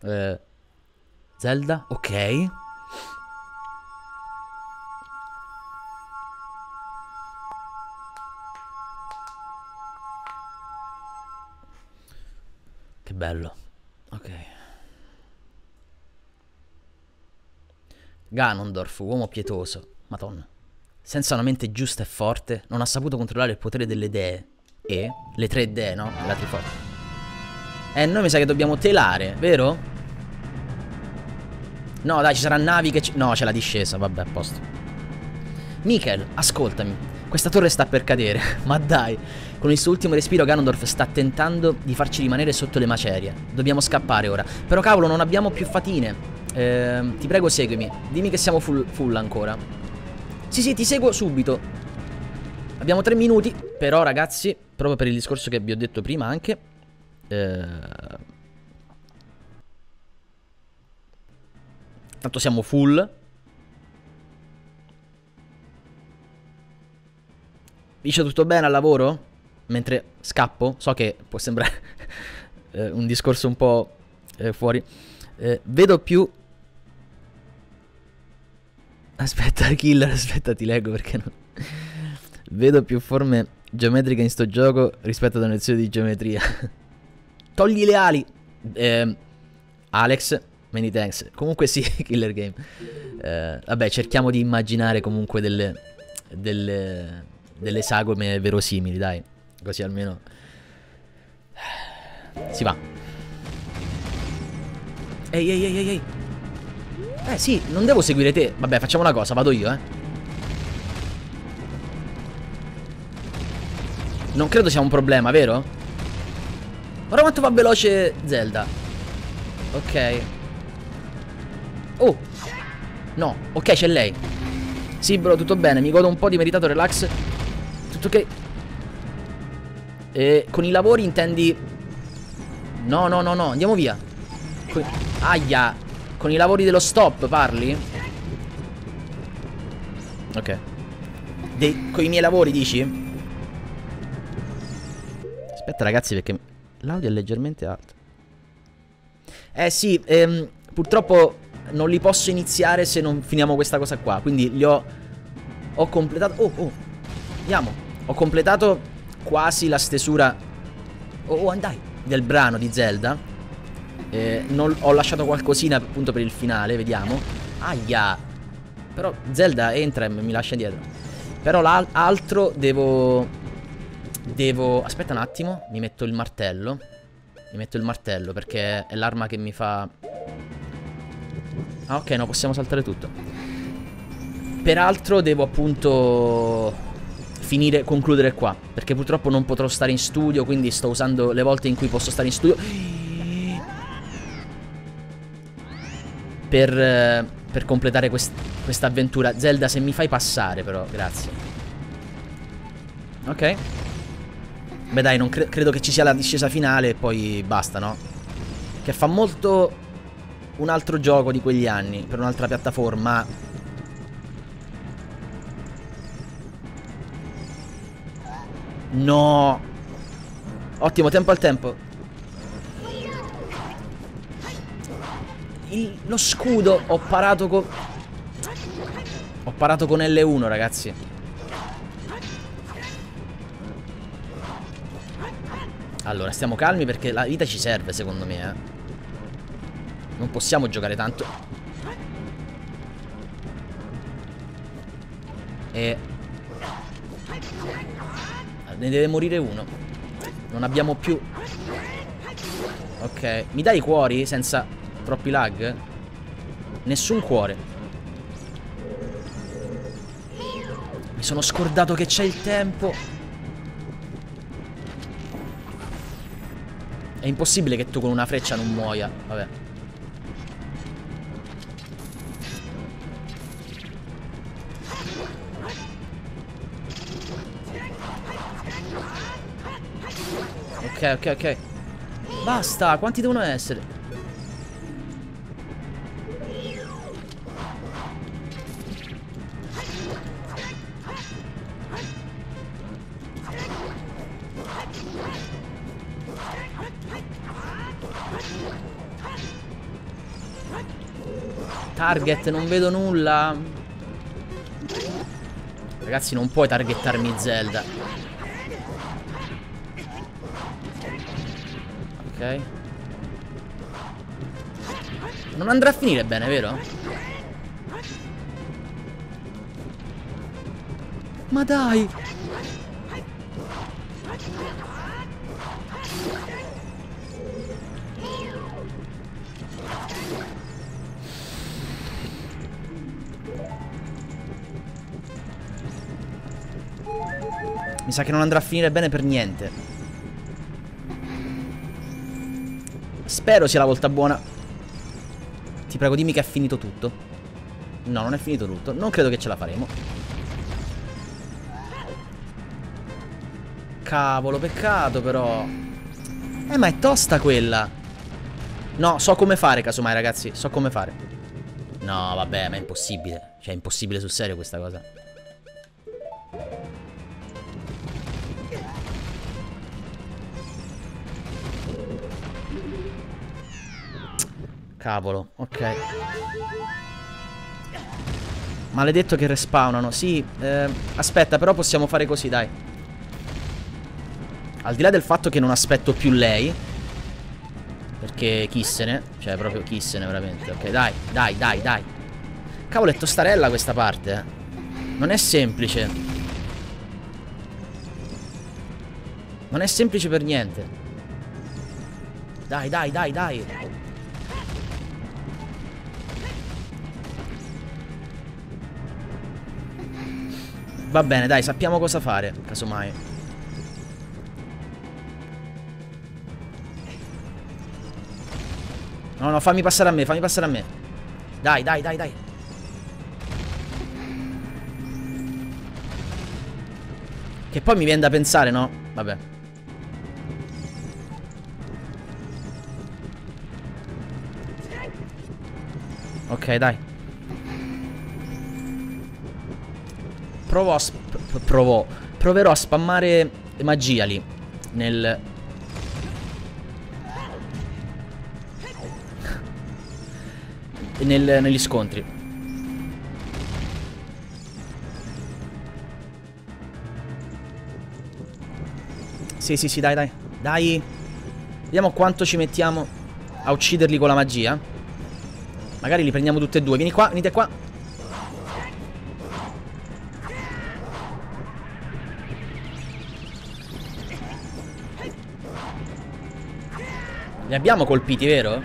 Eh. Zelda? Ok. Che bello. Ok. Ganondorf, uomo pietoso. Madonna. Senza una mente giusta e forte, non ha saputo controllare il potere delle dee. E? Le tre dee, no? La triforte. Eh, noi mi sa che dobbiamo telare, vero? No, dai, ci saranno navi che... Ci... No, c'è la discesa, vabbè, a posto. Michael, ascoltami. Questa torre sta per cadere, ma dai. Con il suo ultimo respiro Ganondorf sta tentando di farci rimanere sotto le macerie. Dobbiamo scappare ora. Però cavolo, non abbiamo più fatine. Eh, ti prego, seguimi. Dimmi che siamo full, full ancora. Sì, sì, ti seguo subito. Abbiamo tre minuti. Però, ragazzi, proprio per il discorso che vi ho detto prima anche... Eh... Tanto siamo full. Dice tutto bene al lavoro? Mentre scappo? So che può sembrare eh, un discorso un po' eh, fuori. Eh, vedo più... Aspetta, killer, aspetta, ti leggo perché non... Vedo più forme geometriche in sto gioco rispetto ad una lezione di geometria. Togli le ali! Eh, Alex, many thanks. Comunque sì, killer game. Eh, vabbè, cerchiamo di immaginare comunque delle... delle delle sagome verosimili, dai. Così almeno si va. Ehi, ehi, ehi, ehi. Eh sì, non devo seguire te. Vabbè, facciamo una cosa, vado io, eh. Non credo sia un problema, vero? Guarda quanto va veloce Zelda. Ok. Oh. No, ok, c'è lei. Sì, bro, tutto bene. Mi godo un po' di meritato relax tutto che... E con i lavori intendi... No, no, no, no, andiamo via. con... Aia! Con i lavori dello stop parli? Ok. Dei... Con i miei lavori dici? Aspetta ragazzi perché l'audio è leggermente alto. Eh sì, ehm, purtroppo non li posso iniziare se non finiamo questa cosa qua. Quindi li ho... Ho completato... Oh, oh. Andiamo. Ho completato quasi la stesura... Oh, oh, andai. Del brano di Zelda. Eh, non, ho lasciato qualcosina appunto per il finale, vediamo. Aia. Però Zelda entra e mi lascia indietro. Però l'altro devo... Devo... Aspetta un attimo, mi metto il martello. Mi metto il martello perché è l'arma che mi fa... Ah ok, no, possiamo saltare tutto. Peraltro devo appunto finire, concludere qua. Perché purtroppo non potrò stare in studio, quindi sto usando le volte in cui posso stare in studio. Per, per completare quest, questa avventura. Zelda, se mi fai passare però, grazie. Ok. Beh dai, non cre credo che ci sia la discesa finale e poi basta, no? Che fa molto un altro gioco di quegli anni, per un'altra piattaforma. No! Ottimo, tempo al tempo. Il, lo scudo ho parato con... Ho parato con L1, ragazzi. Allora, stiamo calmi perché la vita ci serve, secondo me, eh. Non possiamo giocare tanto. E... Ne deve morire uno. Non abbiamo più... Ok. Mi dai i cuori senza troppi lag? Nessun cuore. Mi sono scordato che c'è il tempo. È impossibile che tu con una freccia non muoia. Vabbè. Ok, ok, ok. Basta, quanti devono essere? Target, non vedo nulla. Ragazzi, non puoi targettarmi Zelda. Ok. Non andrà a finire bene, vero? Ma dai! Mi sa che non andrà a finire bene per niente. Spero sia la volta buona. Ti prego, dimmi che è finito tutto. No, non è finito tutto. Non credo che ce la faremo. Cavolo, peccato però. Eh, ma è tosta quella. No, so come fare, casomai, ragazzi. So come fare. No, vabbè, ma è impossibile. Cioè, è impossibile sul serio questa cosa. Cavolo, ok. Maledetto che respawnano. Sì, eh, aspetta, però possiamo fare così, dai. Al di là del fatto che non aspetto più lei. Perché chissene. Cioè, proprio chissene, veramente. Ok, dai, dai, dai, dai. Cavolo, è tostarella questa parte, eh. Non è semplice. Non è semplice per niente. Dai, dai, dai, dai. Va bene, dai, sappiamo cosa fare, casomai. No, no, fammi passare a me, fammi passare a me. Dai, dai, dai, dai. Che poi mi viene da pensare, no? Vabbè. Ok, dai. Provo a... Provo. Proverò a spammare magia lì. Nel... Nel, negli scontri. Sì, sì, sì, dai, dai. Dai. Vediamo quanto ci mettiamo a ucciderli con la magia. Magari li prendiamo tutti e due. Vieni qua, venite qua. Li abbiamo colpiti, vero?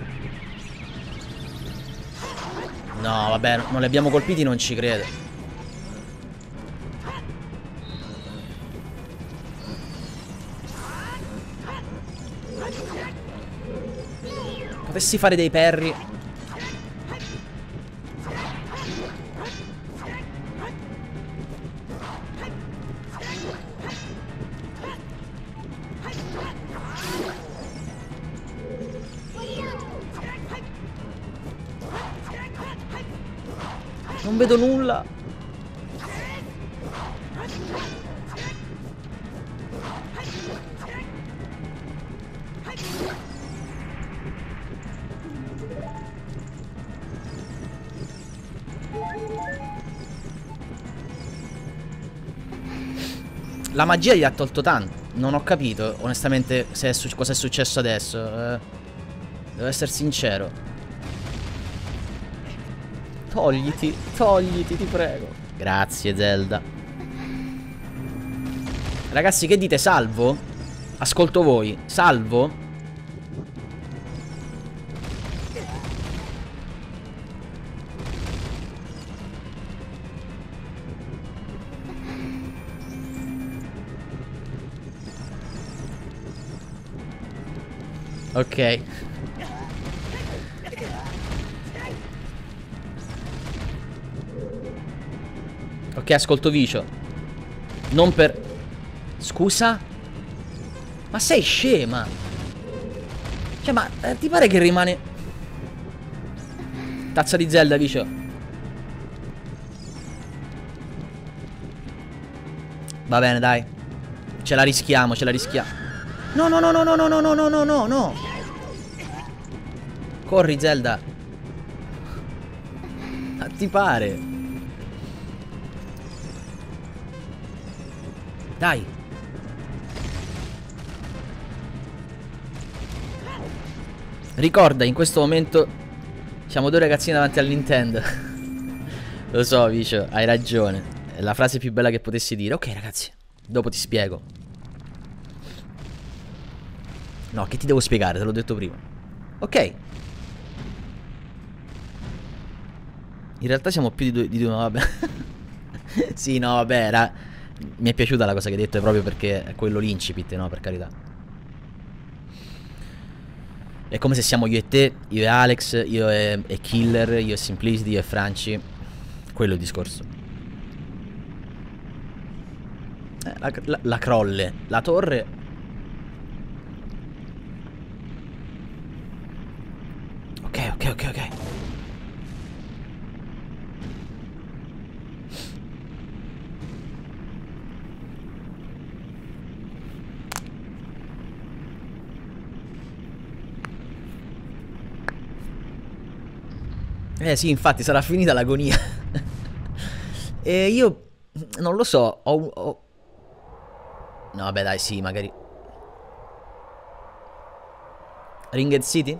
No, vabbè, non li abbiamo colpiti, non ci credo. Potessi fare dei perri. Non vedo nulla. La magia gli ha tolto tanto. Non ho capito, onestamente, è cosa è successo adesso. Eh, devo essere sincero. Togliti, togliti, ti prego. Grazie, Zelda. Ragazzi, che dite? Salvo? Ascolto voi. Salvo? Ok. Ok, ascolto Vicio. Non per... Scusa? Ma sei scema? Cioè, ma eh, ti pare che rimane... Tazza di Zelda, Vicio. Va bene, dai. Ce la rischiamo, ce la rischiamo. No, no, no, no, no, no, no, no, no, no, no. Corri, Zelda. Ma ti pare? Dai. Ricorda, in questo momento siamo due ragazzini davanti al Nintendo. Lo so, Vicio, hai ragione. È la frase più bella che potessi dire. Ok, ragazzi, dopo ti spiego. No, che ti devo spiegare? Te l'ho detto prima. Ok. In realtà siamo più di due, di due vabbè. sì, no, vabbè, era mi è piaciuta la cosa che hai detto proprio perché è quello l'incipit, no? Per carità. È come se siamo io e te, io e Alex, io e, e Killer, io e Simplicity, io e Franci. Quello è il discorso. Eh, la, la, la crolle, la torre Ok, ok, ok, ok. Eh sì, infatti sarà finita l'agonia. e io non lo so, ho, ho... No, vabbè, dai, sì, magari. Ringed City?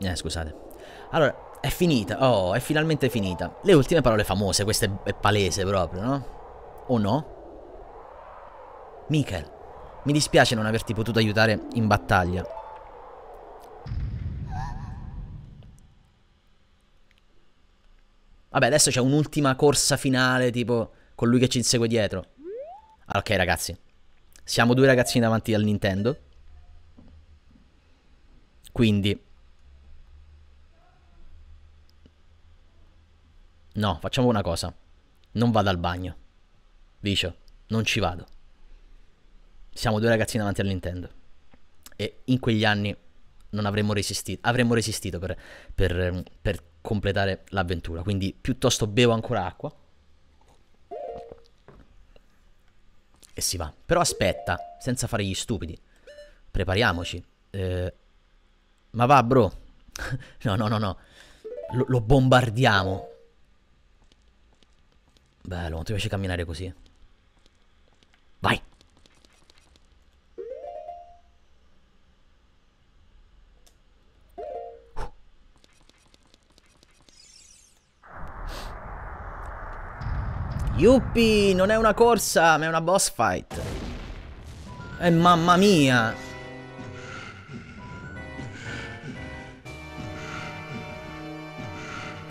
Eh, scusate. Allora, è finita. Oh, è finalmente finita. Le ultime parole famose, queste è palese proprio, no? O no? Michael, mi dispiace non averti potuto aiutare in battaglia. Vabbè, adesso c'è un'ultima corsa finale, tipo, con lui che ci insegue dietro. Ah, ok, ragazzi. Siamo due ragazzini davanti al Nintendo. Quindi... No, facciamo una cosa. Non vado al bagno. Vicio, non ci vado. Siamo due ragazzini davanti al Nintendo. E in quegli anni non avremmo resistito. Avremmo resistito per, per, per completare l'avventura. Quindi piuttosto bevo ancora acqua. E si va. Però aspetta, senza fare gli stupidi. Prepariamoci. Eh, ma va, bro. no, no, no, no. Lo, lo bombardiamo. Bello, non ti piace camminare così? Vai. Yuppie, non è una corsa, ma è una boss fight. E eh, mamma mia.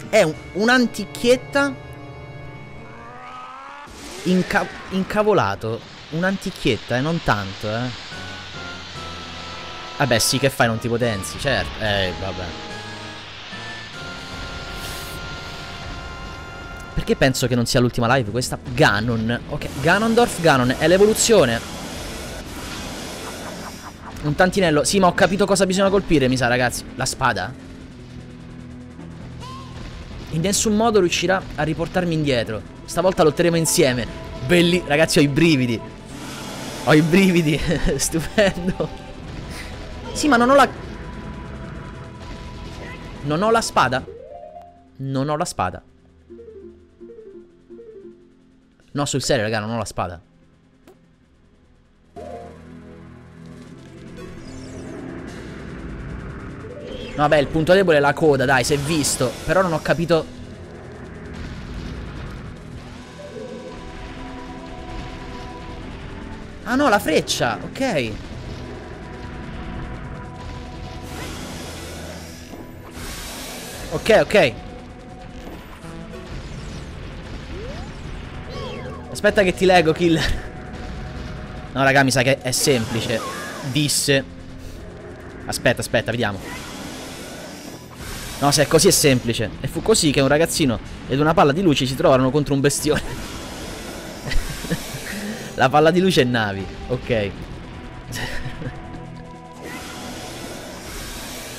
È un, un'antichietta inca incavolato. Un'antichietta, eh, non tanto, eh. Vabbè, sì, che fai? Non ti potenzi, certo. Eh, vabbè. Perché penso che non sia l'ultima live questa? Ganon. Ok, Ganondorf, Ganon. È l'evoluzione. Un tantinello. Sì, ma ho capito cosa bisogna colpire, mi sa, ragazzi. La spada? In nessun modo riuscirà a riportarmi indietro. Stavolta lotteremo insieme. Belli... Ragazzi, ho i brividi. Ho i brividi. Stupendo. Sì, ma non ho la... Non ho la spada? Non ho la spada. No, sul serio, raga, non ho la spada. Vabbè, il punto debole è la coda, dai, si è visto. Però non ho capito... Ah no, la freccia, ok. Ok, ok. Aspetta che ti leggo, killer. No, raga, mi sa che è semplice. Disse. Aspetta, aspetta, vediamo. No, se è così è semplice. E fu così che un ragazzino ed una palla di luce si trovarono contro un bestione. La palla di luce e navi. Ok.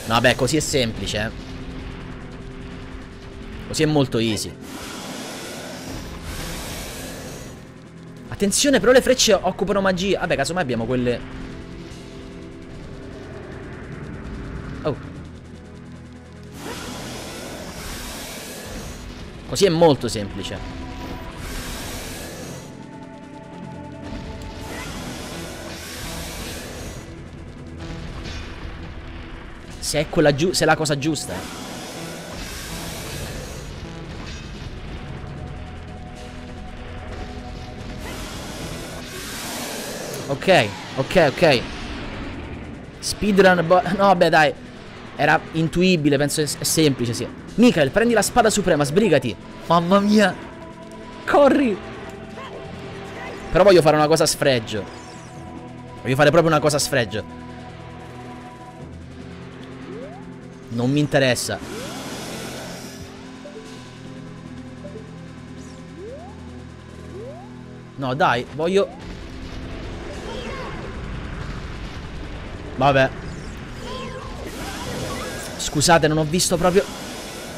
no, vabbè, così è semplice, eh. Così è molto easy. Attenzione, però le frecce occupano magia. Vabbè, casomai abbiamo quelle... Oh. Così è molto semplice. Se è quella giù... Se è la cosa giusta. Eh. Ok, ok, ok. Speedrun... No, vabbè, dai. Era intuibile, penso è semplice, sì. Michael, prendi la spada suprema, sbrigati. Mamma mia. Corri. Però voglio fare una cosa a sfregio. Voglio fare proprio una cosa a sfregio. Non mi interessa. No, dai, voglio... Vabbè. Scusate non ho visto proprio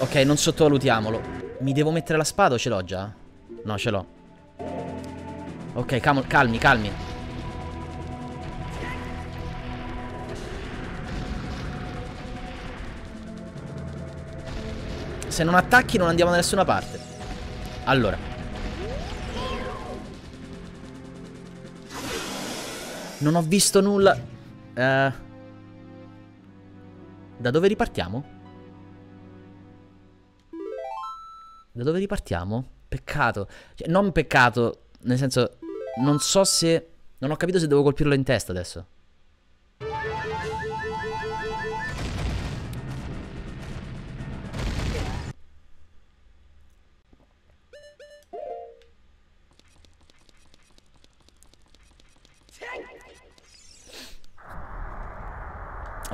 Ok non sottovalutiamolo. Mi devo mettere la spada o ce l'ho già? No ce l'ho. Ok calmi calmi. Se non attacchi non andiamo da nessuna parte. Allora. Non ho visto nulla Uh, da dove ripartiamo? Da dove ripartiamo? Peccato. Cioè, non peccato, nel senso, non so se... Non ho capito se devo colpirlo in testa adesso.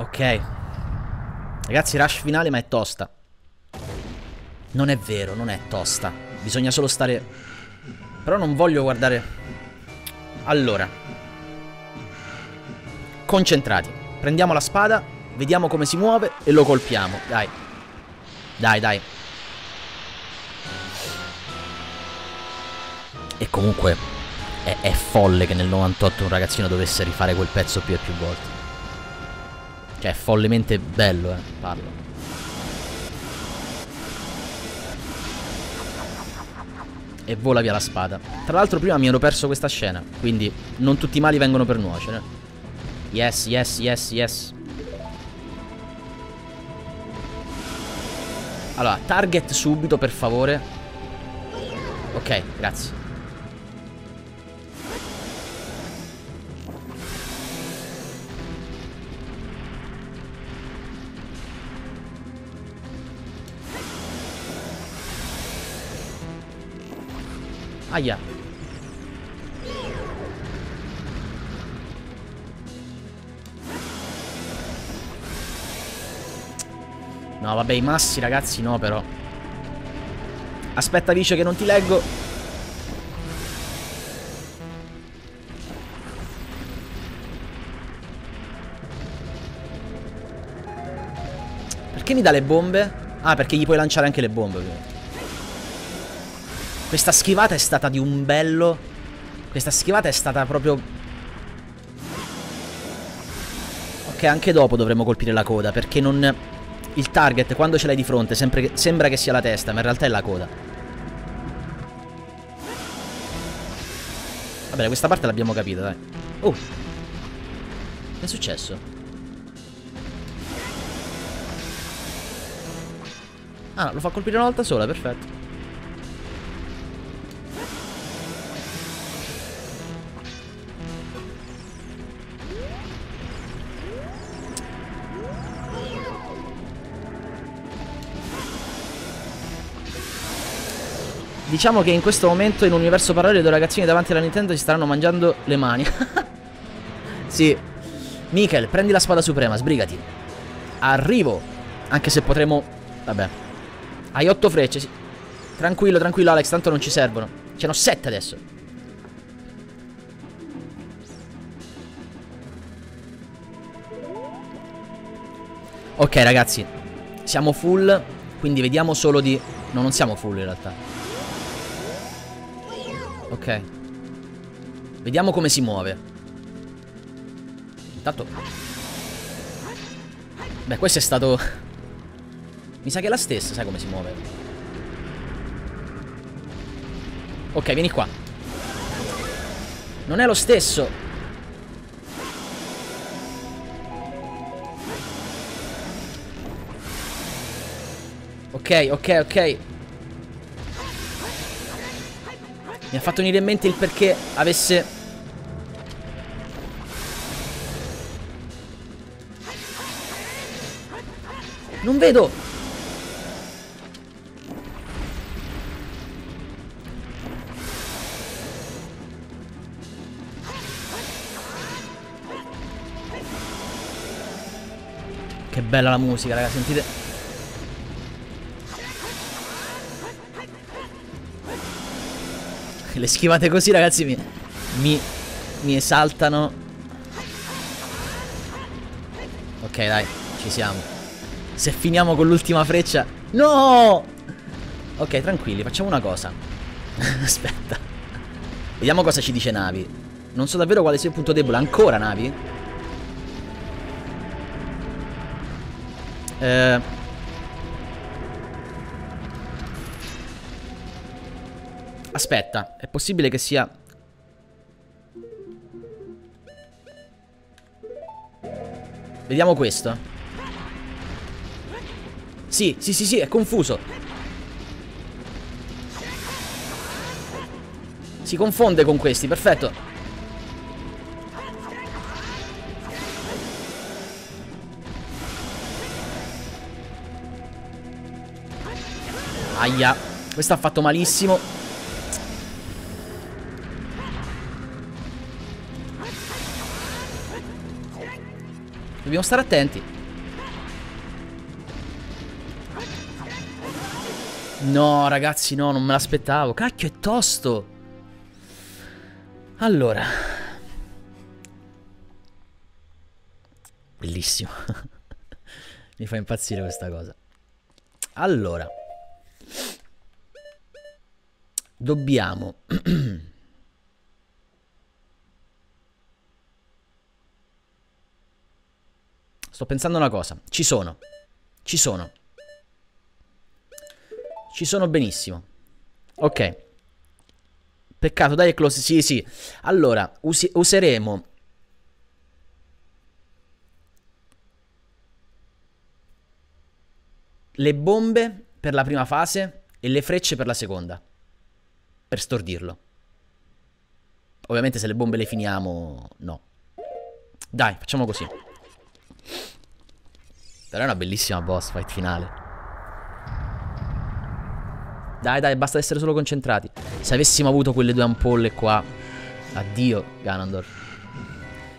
Ok. Ragazzi, rush finale ma è tosta. Non è vero, non è tosta. Bisogna solo stare... Però non voglio guardare... Allora. Concentrati. Prendiamo la spada, vediamo come si muove e lo colpiamo. Dai. Dai, dai. E comunque è, è, folle che nel 98 un ragazzino dovesse rifare quel pezzo più e più volte. Cioè è follemente bello, eh, parlo. E vola via la spada. Tra l'altro prima mi ero perso questa scena, quindi non tutti i mali vengono per nuocere. Yes, yes, yes, yes. Allora, target subito per favore. Ok, grazie. Aia. No, vabbè, i massi, ragazzi, no, però. Aspetta, dice che non ti leggo. Perché mi dà le bombe? Ah, perché gli puoi lanciare anche le bombe, ovviamente. Questa schivata è stata di un bello. Questa schivata è stata proprio... Ok, anche dopo dovremmo colpire la coda, perché non... Il target, quando ce l'hai di fronte, che... sembra che sia la testa, ma in realtà è la coda. Va bene, questa parte l'abbiamo capita, dai. Oh! Che è successo? Ah, lo fa colpire una volta sola, perfetto. Diciamo che in questo momento in un universo parallelo due ragazzini davanti alla Nintendo si staranno mangiando le mani. sì. Michael, prendi la spada suprema, sbrigati. Arrivo. Anche se potremo... Vabbè. Hai otto frecce. Sì. Tranquillo, tranquillo Alex, tanto non ci servono. Ce n'ho sette adesso. Ok ragazzi, siamo full, quindi vediamo solo di... No, non siamo full in realtà. Ok. Vediamo come si muove. Intanto... Beh, questo è stato... Mi sa che è la stessa, sai come si muove. Ok, vieni qua. Non è lo stesso. Ok, ok, ok. Mi ha fatto venire in mente il perché avesse... Non vedo! Che bella la musica, raga, sentite... Le schivate così ragazzi mi, mi, mi esaltano. Ok dai, ci siamo. Se finiamo con l'ultima freccia. No! Ok, tranquilli, facciamo una cosa. Aspetta. Vediamo cosa ci dice Navi. Non so davvero quale sia il punto debole. Ancora Navi? Eh Aspetta, è possibile che sia... Vediamo questo. Sì, sì, sì, sì, è confuso. Si confonde con questi, perfetto. Aia, questo ha fatto malissimo. Dobbiamo stare attenti. No, ragazzi, no, non me l'aspettavo. Cacchio, è tosto. Allora. Bellissimo. Mi fa impazzire questa cosa. Allora. Dobbiamo... Sto pensando una cosa. Ci sono. Ci sono. Ci sono benissimo. Ok. Peccato, dai, è close. Sì, sì. Allora, useremo... Le bombe per la prima fase e le frecce per la seconda. Per stordirlo. Ovviamente se le bombe le finiamo, no. Dai, facciamo così. Però è una bellissima boss fight finale. Dai, dai, basta essere solo concentrati. Se avessimo avuto quelle due ampolle qua. Addio, Ganondorf.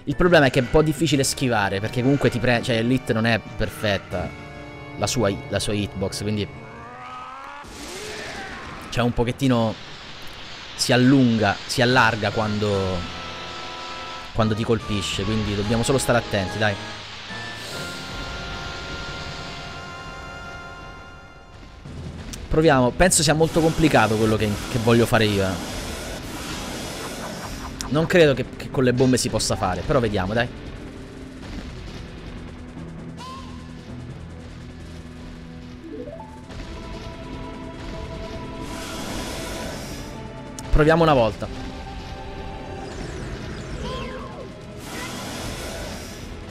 Il problema è che è un po' difficile schivare. Perché comunque ti prende. Cioè, l'hit non è perfetta. La sua, la sua hitbox. Quindi. Cioè, un pochettino. Si allunga, si allarga quando. Quando ti colpisce. Quindi dobbiamo solo stare attenti, dai. Proviamo. Penso sia molto complicato quello che, che voglio fare io. Eh. Non credo che, che con le bombe si possa fare. Però vediamo, dai. Proviamo una volta.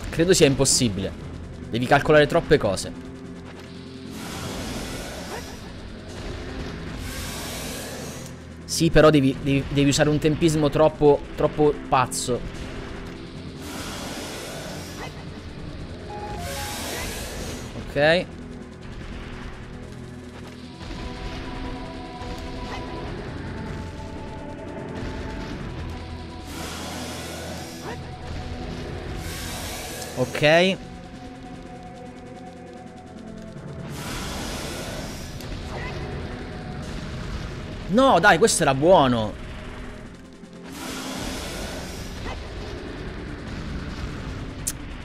Credo sia impossibile. Devi calcolare troppe cose. Sì, però devi, devi, devi usare un tempismo troppo, troppo pazzo. Ok. Ok. No, dai, questo era buono.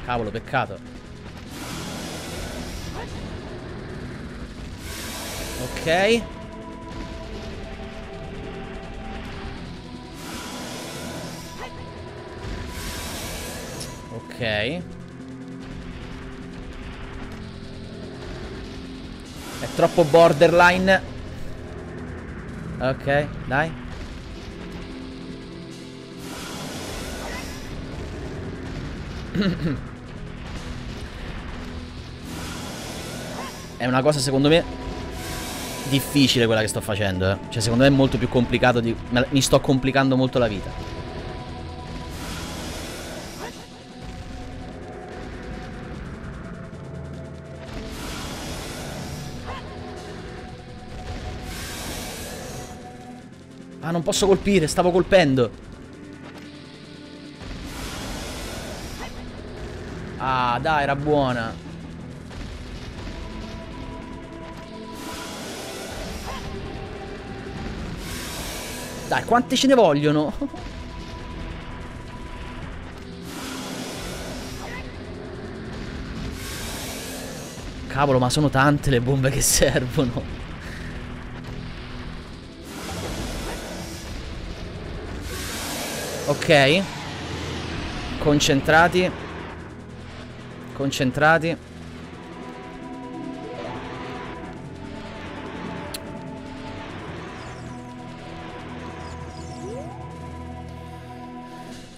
Cavolo, peccato. Ok. Ok. È troppo borderline. Ok, dai. è una cosa secondo me difficile quella che sto facendo, eh. Cioè secondo me è molto più complicato di... Mi sto complicando molto la vita. Ah, non posso colpire, stavo colpendo. Ah, dai, era buona. Dai, quante ce ne vogliono? Cavolo, ma sono tante le bombe che servono. Ok. Concentrati. Concentrati.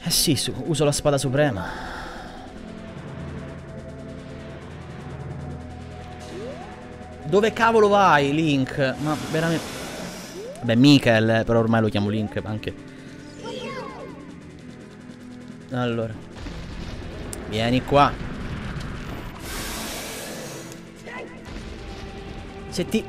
Eh sì, uso la spada suprema. Dove cavolo vai, Link? Ma veramente... Beh, Michael, eh, però ormai lo chiamo Link anche allora. Vieni qua. Se ti...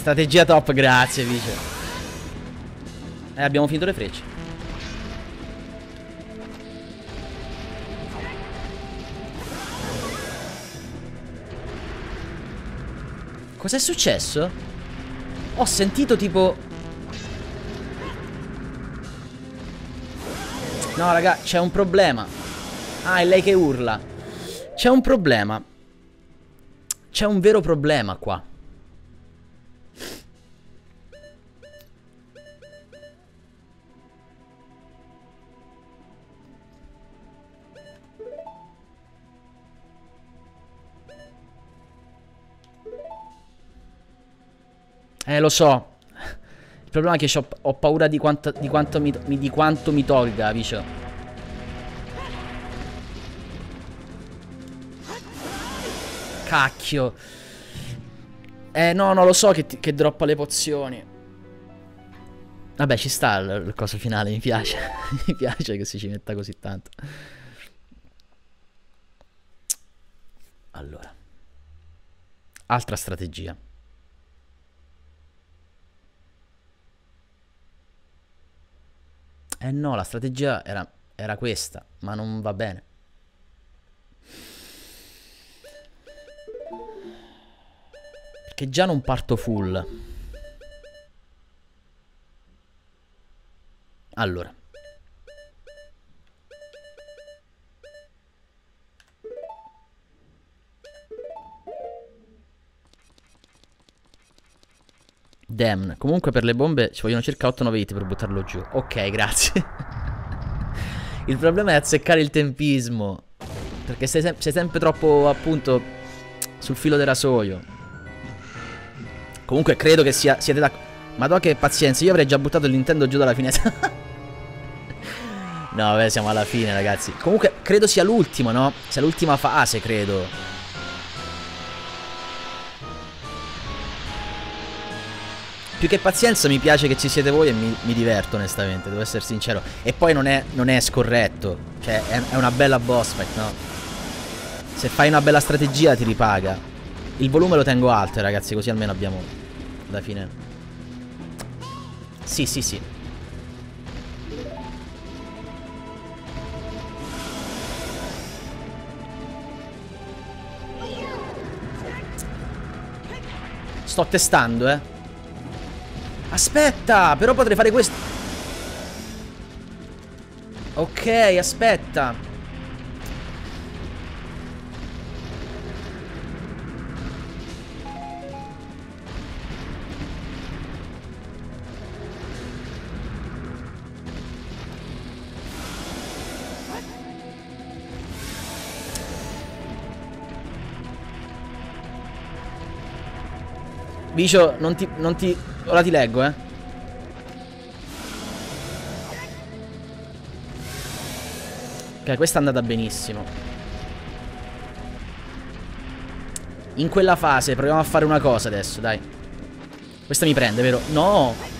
Strategia top, grazie, vice. Eh, abbiamo finito le frecce. Cos'è successo? Ho sentito tipo... No, raga, c'è un problema. Ah, è lei che urla. C'è un problema. C'è un vero problema qua. Eh, lo so. Il problema è che ho, ho paura di quanto, di, quanto mi, di quanto mi tolga, Vicio. Cacchio. Eh, no, no, lo so che, che droppa le pozioni. Vabbè, ci sta il, il coso finale, mi piace. mi piace che si ci metta così tanto. Allora. Altra strategia. Eh no, la strategia era, era questa, ma non va bene. Perché già non parto full. Allora. Damn. Comunque per le bombe ci vogliono circa 8-9 hit per buttarlo giù. Ok, grazie. il problema è azzeccare il tempismo. Perché sei, sem sei sempre troppo, appunto, sul filo del rasoio. Comunque credo che sia, siete da... Madonna che pazienza, io avrei già buttato il Nintendo giù dalla finestra. no, vabbè, siamo alla fine, ragazzi. Comunque credo sia l'ultimo, no? Sia l'ultima fase, credo. Più che pazienza mi piace che ci siete voi e mi, mi diverto onestamente, devo essere sincero. E poi non è, non è scorretto, cioè è, è, una bella boss fight, no? Se fai una bella strategia ti ripaga. Il volume lo tengo alto ragazzi, così almeno abbiamo alla fine. Sì, sì, sì. Sto testando, eh. Aspetta, però potrei fare questo. Ok, aspetta. Bicio, non ti, non ti Ora ti leggo, eh. Ok, questa è andata benissimo. In quella fase proviamo a fare una cosa adesso, dai. Questa mi prende, vero? No!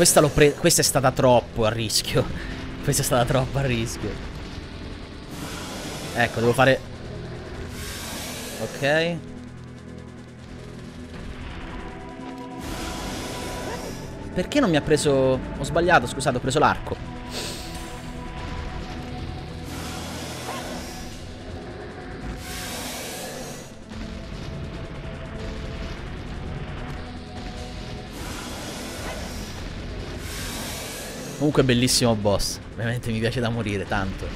Questa, questa è stata troppo a rischio. Questa è stata troppo a rischio. Ecco, devo fare... Ok. Perché non mi ha preso... Ho sbagliato, scusate, ho preso l'arco. Comunque bellissimo boss. Veramente mi piace da morire, tanto.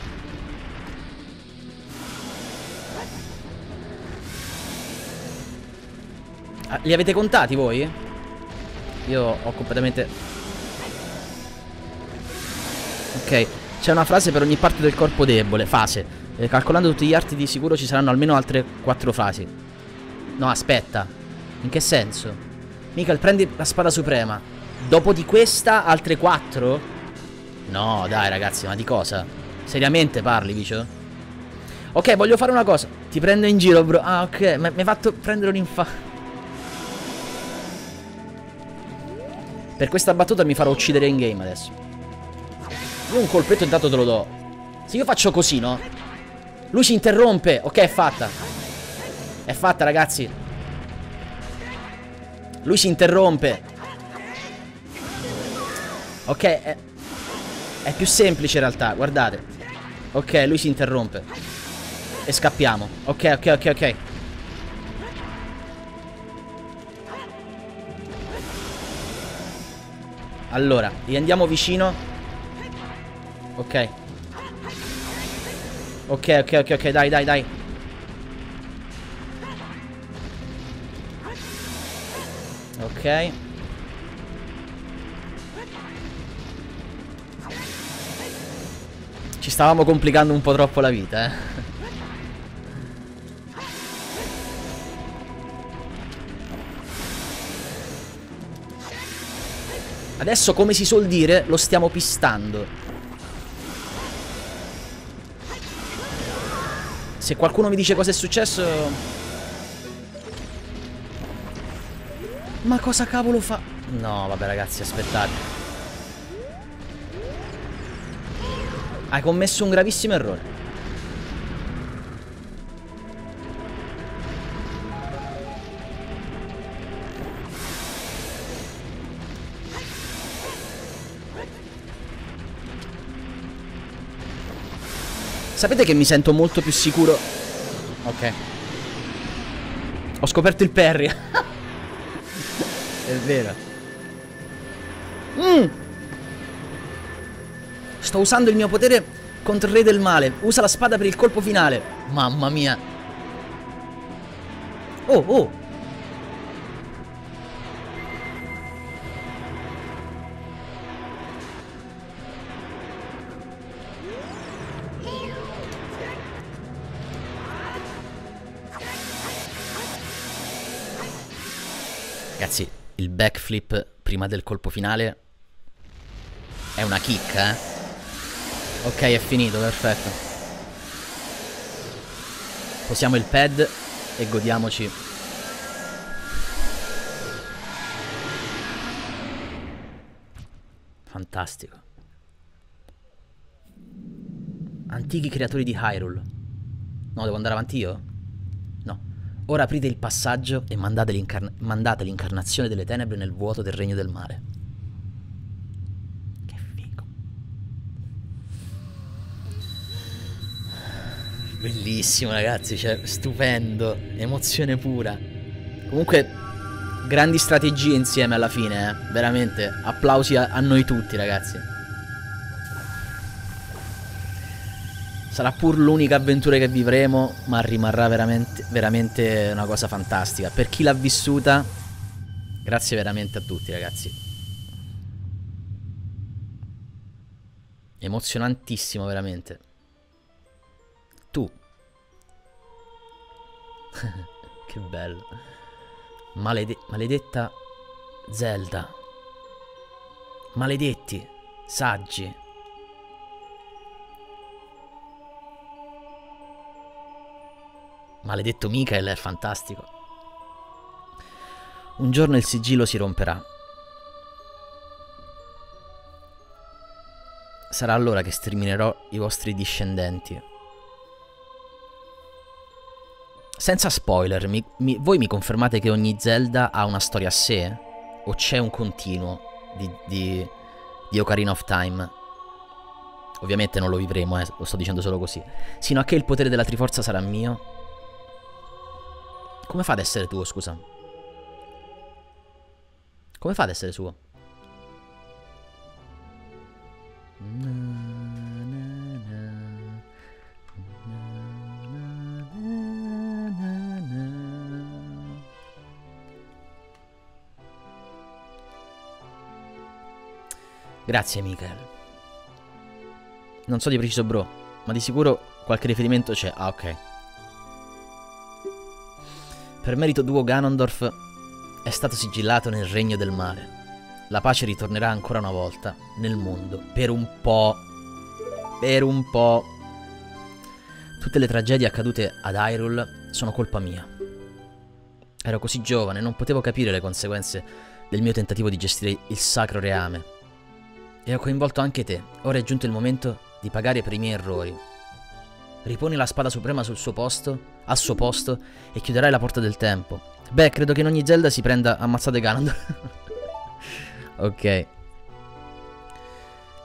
Ah, li avete contati voi? Io ho completamente... Ok, c'è una frase per ogni parte del corpo debole. Fase. Eh, calcolando tutti gli arti di sicuro ci saranno almeno altre quattro frasi. No, aspetta. In che senso? Michael, prendi la spada suprema. Dopo di questa, altre quattro? No, dai ragazzi, ma di cosa? Seriamente parli, Vicio? Ok, voglio fare una cosa. Ti prendo in giro, bro. Ah, ok. Mi hai fatto prendere un infarto. Per questa battuta mi farò uccidere in game adesso. Io un colpetto intanto te lo do. Se io faccio così, no? Lui si interrompe. Ok, è fatta. È fatta, ragazzi. Lui si interrompe. Ok, è... È più semplice in realtà, guardate. Ok, lui si interrompe. E scappiamo. Ok, ok, ok, ok. Allora, gli andiamo vicino. Ok. Ok, ok, ok, ok, dai, dai, dai. Ok. Ci stavamo complicando un po' troppo la vita, eh. Adesso, come si suol dire, lo stiamo pistando. Se qualcuno mi dice cosa è successo... Ma cosa cavolo fa? No, vabbè ragazzi, aspettate. Hai commesso un gravissimo errore. Sapete che mi sento molto più sicuro Ok Ho scoperto il Perry È vero mm. Sto usando il mio potere contro il re del male. Usa la spada per il colpo finale. Mamma mia. Oh oh. Ragazzi, il backflip prima del colpo finale è una kick, eh? Ok, è finito, perfetto. Posiamo il pad e godiamoci. Fantastico. Antichi creatori di Hyrule. No, devo andare avanti io? Ora aprite il passaggio e mandate l'incarnazione delle tenebre nel vuoto del regno del mare. Bellissimo ragazzi, cioè stupendo, emozione pura. Comunque grandi strategie insieme alla fine, eh? veramente. Applausi a, a noi tutti ragazzi. Sarà pur l'unica avventura che vivremo, ma rimarrà veramente, veramente una cosa fantastica. Per chi l'ha vissuta, grazie veramente a tutti ragazzi. Emozionantissimo veramente. che bello. Malede maledetta Zelda. Maledetti, saggi. Maledetto Michael è fantastico. Un giorno il sigillo si romperà. Sarà allora che sterminerò i vostri discendenti. Senza spoiler, mi, mi, voi mi confermate che ogni Zelda ha una storia a sé? O c'è un continuo di, di, di Ocarina of Time? Ovviamente non lo vivremo, eh, lo sto dicendo solo così. Sino a che il potere della Triforza sarà mio come fa ad essere tuo, scusa? Come fa ad essere suo? Grazie, Michael. Non so di preciso, bro, ma di sicuro qualche riferimento c'è. Ah, ok. Per merito tuo Ganondorf è stato sigillato nel regno del mare. La pace ritornerà ancora una volta nel mondo per un po'. per un po'. Tutte le tragedie accadute ad Hyrule sono colpa mia. Ero così giovane, non potevo capire le conseguenze del mio tentativo di gestire il sacro reame. E ho coinvolto anche te. Ora è giunto il momento di pagare per i miei errori. Riponi la spada suprema sul suo posto, al suo posto, e chiuderai la porta del tempo. Beh, credo che in ogni Zelda si prenda ammazzate Ganondorf. ok.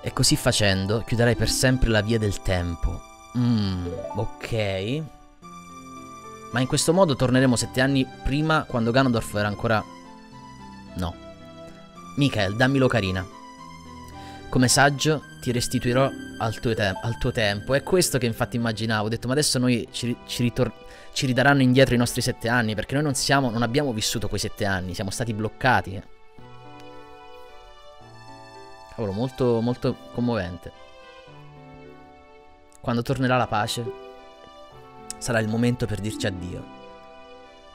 E così facendo, chiuderai per sempre la via del tempo. Mmm, ok. Ma in questo modo torneremo sette anni prima, quando Ganondorf era ancora... No. Michael, dammelo carina. Come saggio ti restituirò al tuo, al tuo, tempo. È questo che infatti immaginavo. Ho detto, ma adesso noi ci, ci, ci, ridaranno indietro i nostri sette anni. Perché noi non siamo, non abbiamo vissuto quei sette anni. Siamo stati bloccati. Cavolo, molto, molto commovente. Quando tornerà la pace, sarà il momento per dirci addio.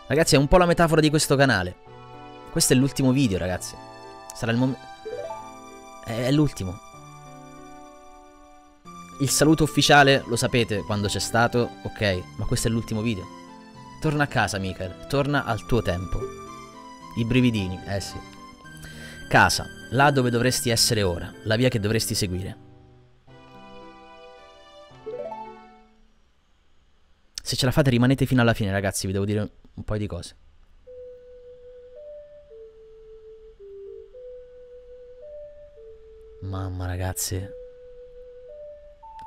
Ragazzi, è un po' la metafora di questo canale. Questo è l'ultimo video, ragazzi. Sarà il momento... È l'ultimo. Il saluto ufficiale lo sapete quando c'è stato, ok, ma questo è l'ultimo video. Torna a casa, Michael. Torna al tuo tempo. I brividini, eh sì. Casa, là dove dovresti essere ora, la via che dovresti seguire. Se ce la fate rimanete fino alla fine ragazzi, vi devo dire un po' di cose. Mamma ragazzi,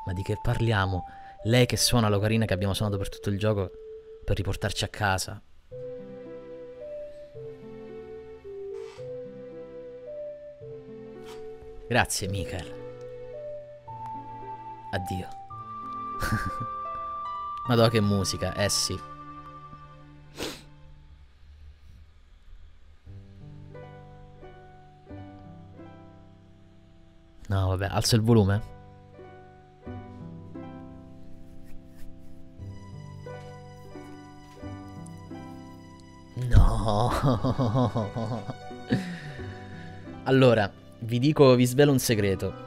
ma di che parliamo? Lei che suona l'ocarina che abbiamo suonato per tutto il gioco per riportarci a casa. Grazie, Michael. Addio. Madonna che musica, eh sì. No, vabbè, alzo il volume. No. allora, vi dico, vi svelo un segreto.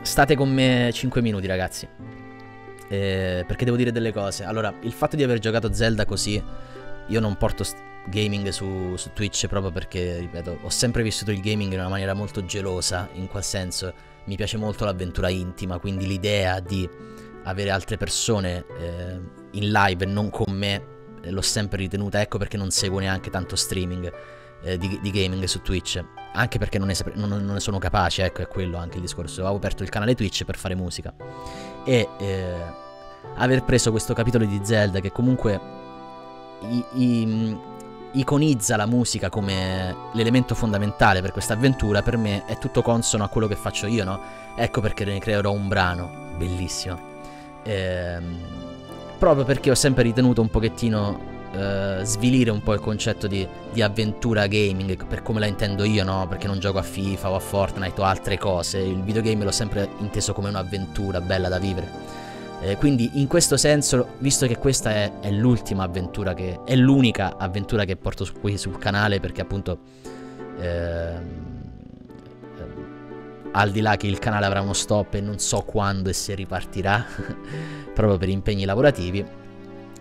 State con me 5 minuti, ragazzi. Eh, perché devo dire delle cose. Allora, il fatto di aver giocato Zelda così, io non porto gaming su, su, Twitch proprio perché, ripeto, ho sempre vissuto il gaming in una maniera molto gelosa, in qual senso mi piace molto l'avventura intima, quindi l'idea di avere altre persone eh, in live e non con me eh, l'ho sempre ritenuta, ecco perché non seguo neanche tanto streaming eh, di, di, gaming su Twitch. Anche perché non ne, non, non ne, sono capace, ecco, è quello anche il discorso. Avevo aperto il canale Twitch per fare musica. E eh, aver preso questo capitolo di Zelda che comunque i, i, iconizza la musica come l'elemento fondamentale per questa avventura, per me è tutto consono a quello che faccio io, no? Ecco perché ne creerò un brano bellissimo. Ehm, proprio perché ho sempre ritenuto un pochettino uh, svilire un po' il concetto di, di, avventura gaming per come la intendo io, no? Perché non gioco a FIFA o a Fortnite o altre cose. Il videogame l'ho sempre inteso come un'avventura bella da vivere. Eh, quindi in questo senso, visto che questa è, è, l'ultima avventura che è l'unica avventura che porto su, qui sul canale, perché appunto ehm, al di là che il canale avrà uno stop e non so quando e se ripartirà, proprio per impegni lavorativi,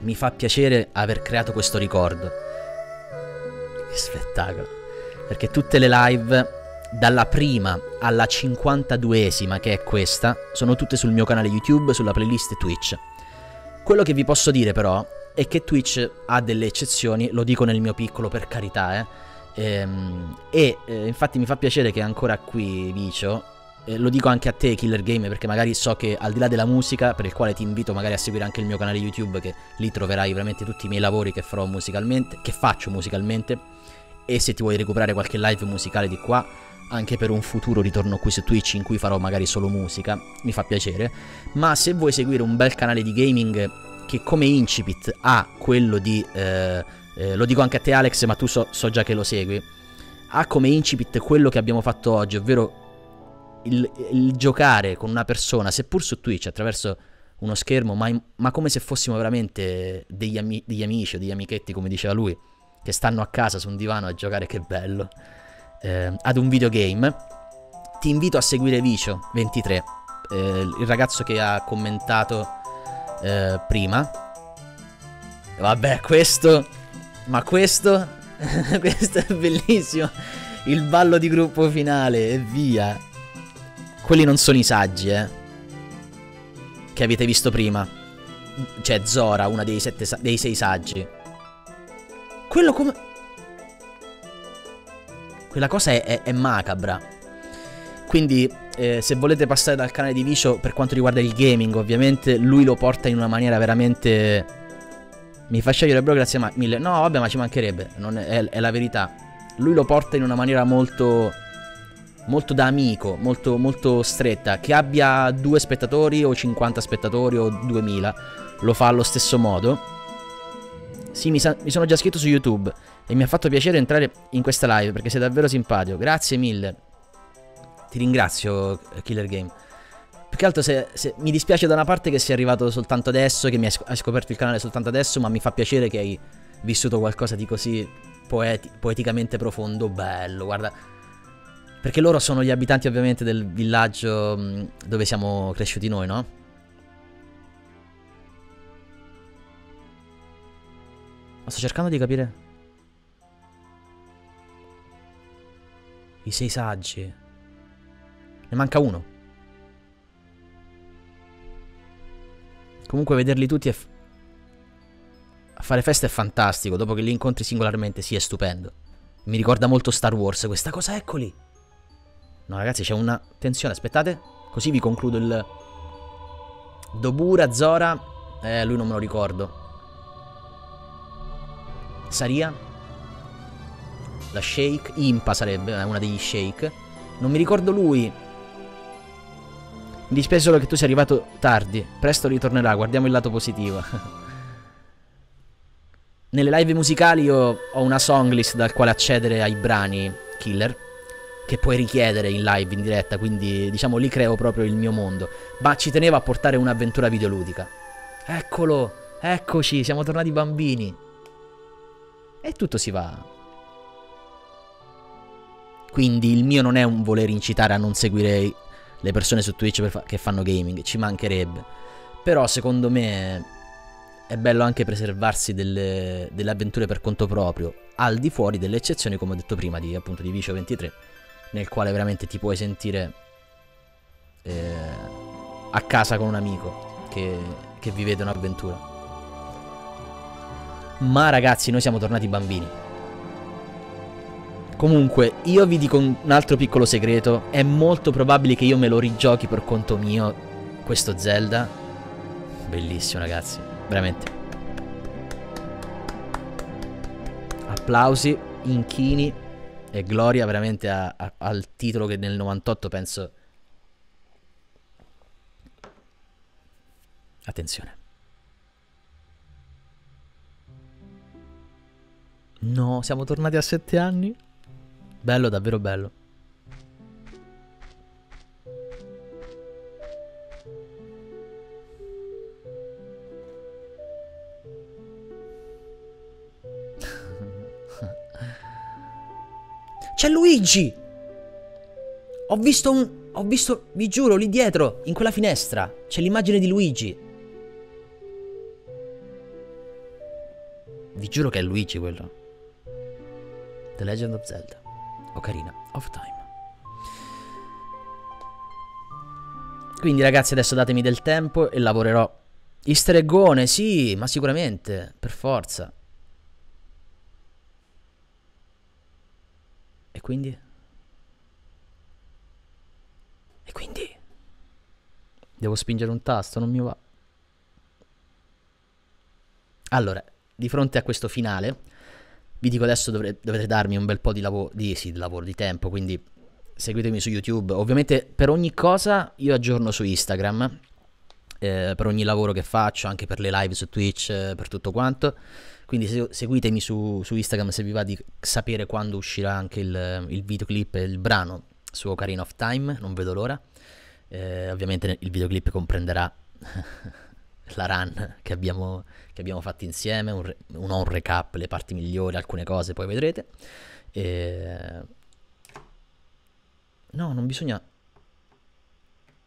mi fa piacere aver creato questo ricordo. Che spettacolo. Perché tutte le live, dalla prima alla 52esima, che è questa, sono tutte sul mio canale YouTube, sulla playlist Twitch. Quello che vi posso dire però è che Twitch ha delle eccezioni, lo dico nel mio piccolo per carità, eh. Ehm, e eh, infatti mi fa piacere che ancora qui Vicio eh, lo dico anche a te Killer Game perché magari so che al di là della musica, per il quale ti invito magari a seguire anche il mio canale YouTube che lì troverai veramente tutti i miei lavori che farò musicalmente, che faccio musicalmente e se ti vuoi recuperare qualche live musicale di qua, anche per un futuro ritorno qui su Twitch in cui farò magari solo musica, mi fa piacere, ma se vuoi seguire un bel canale di gaming che come incipit ha quello di... Eh, eh, lo dico anche a te Alex, ma tu so, so già che lo segui, ha come incipit quello che abbiamo fatto oggi, ovvero il, il, giocare con una persona, seppur su Twitch, attraverso uno schermo, ma, ma come se fossimo veramente degli, ami, degli, amici o degli amichetti, come diceva lui, che stanno a casa su un divano a giocare, che bello, eh, ad un videogame, ti invito a seguire Vicio23. eh, il ragazzo che ha commentato eh, prima. Vabbè, questo... Ma questo... questo è bellissimo. Il ballo di gruppo finale e via. Quelli non sono i saggi, eh. Che avete visto prima. Cioè, Zora, una dei, sette, dei sei saggi. Quello come... Quella cosa è, è, è macabra. Quindi, eh, se volete passare dal canale di Vicio per quanto riguarda il gaming, ovviamente, lui lo porta in una maniera veramente... Mi fa scegliere bro, grazie mille. No, vabbè, ma ci mancherebbe. È, è, la verità. Lui lo porta in una maniera molto molto da amico, molto, molto stretta, che abbia due spettatori o 50 spettatori o 2000, lo fa allo stesso modo. Sì, mi, mi, sono già iscritto su YouTube e mi ha fatto piacere entrare in questa live perché sei davvero simpatico. Grazie mille. Ti ringrazio, Killer Game. Più che altro se, se, mi dispiace da una parte che sei arrivato soltanto adesso, che mi hai scoperto il canale soltanto adesso, ma mi fa piacere che hai vissuto qualcosa di così poeti poeticamente profondo, bello. Guarda, perché loro sono gli abitanti ovviamente del villaggio mm, dove siamo cresciuti noi, no? Ma sto cercando di capire. I sei saggi. Ne manca uno. Comunque vederli tutti è... A fare festa è fantastico. Dopo che li incontri singolarmente, sì, è stupendo. Mi ricorda molto Star Wars questa cosa, eccoli. No, ragazzi, c'è una... Attenzione, aspettate. Così vi concludo il... Dobura, Zora... Eh, lui non me lo ricordo. Saria La Shake Impa sarebbe eh, una degli Shake Non mi ricordo lui Mi dispiace solo che tu sia arrivato tardi Presto ritornerà Guardiamo il lato positivo Nelle live musicali io ho una songlist dal quale accedere ai brani Killer che puoi richiedere in live, in diretta, quindi diciamo lì creo proprio il mio mondo. Ma ci tenevo a portare un'avventura videoludica. Eccolo, eccoci, siamo tornati bambini. E tutto si va. Quindi il mio non è un voler incitare a non seguire le persone su Twitch fa che fanno gaming, ci mancherebbe. Però secondo me è bello anche preservarsi delle, delle, avventure per conto proprio, al di fuori delle eccezioni, come ho detto prima, di, appunto di Vicio 23, nel quale veramente ti puoi sentire eh, a casa con un amico che, che vivete un'avventura. Ma ragazzi, noi siamo tornati bambini. Comunque, io vi dico un altro piccolo segreto. È molto probabile che io me lo rigiochi per conto mio, questo Zelda. Bellissimo, ragazzi. Veramente. Applausi, inchini e gloria veramente a, a, al titolo che nel 98 penso... Attenzione. No, siamo tornati a sette anni. Bello, davvero bello. C'è Luigi! Ho visto un... Ho visto, vi giuro, lì dietro, in quella finestra. C'è l'immagine di Luigi. Vi giuro che è Luigi quello. The Legend of Zelda, Ocarina of Time. Quindi ragazzi adesso datemi del tempo e lavorerò. Easter eggone, sì, ma sicuramente, per forza. E quindi? E quindi? Devo spingere un tasto, non mi va. Allora, di fronte a questo finale, vi dico adesso dovre- dovete darmi un bel po' di, lavo- di, sì, di lavoro, di tempo, quindi seguitemi su YouTube. Ovviamente per ogni cosa io aggiorno su Instagram, eh, per ogni lavoro che faccio, anche per le live su Twitch, eh, per tutto quanto. Quindi se- seguitemi su-, su, Instagram se vi va di sapere quando uscirà anche il, il videoclip e il brano su Ocarina of Time, non vedo l'ora. Eh, ovviamente il videoclip comprenderà la run che abbiamo, che abbiamo fatto insieme, un, re, un, un recap, le parti migliori, alcune cose, poi vedrete. E... No, non bisogna...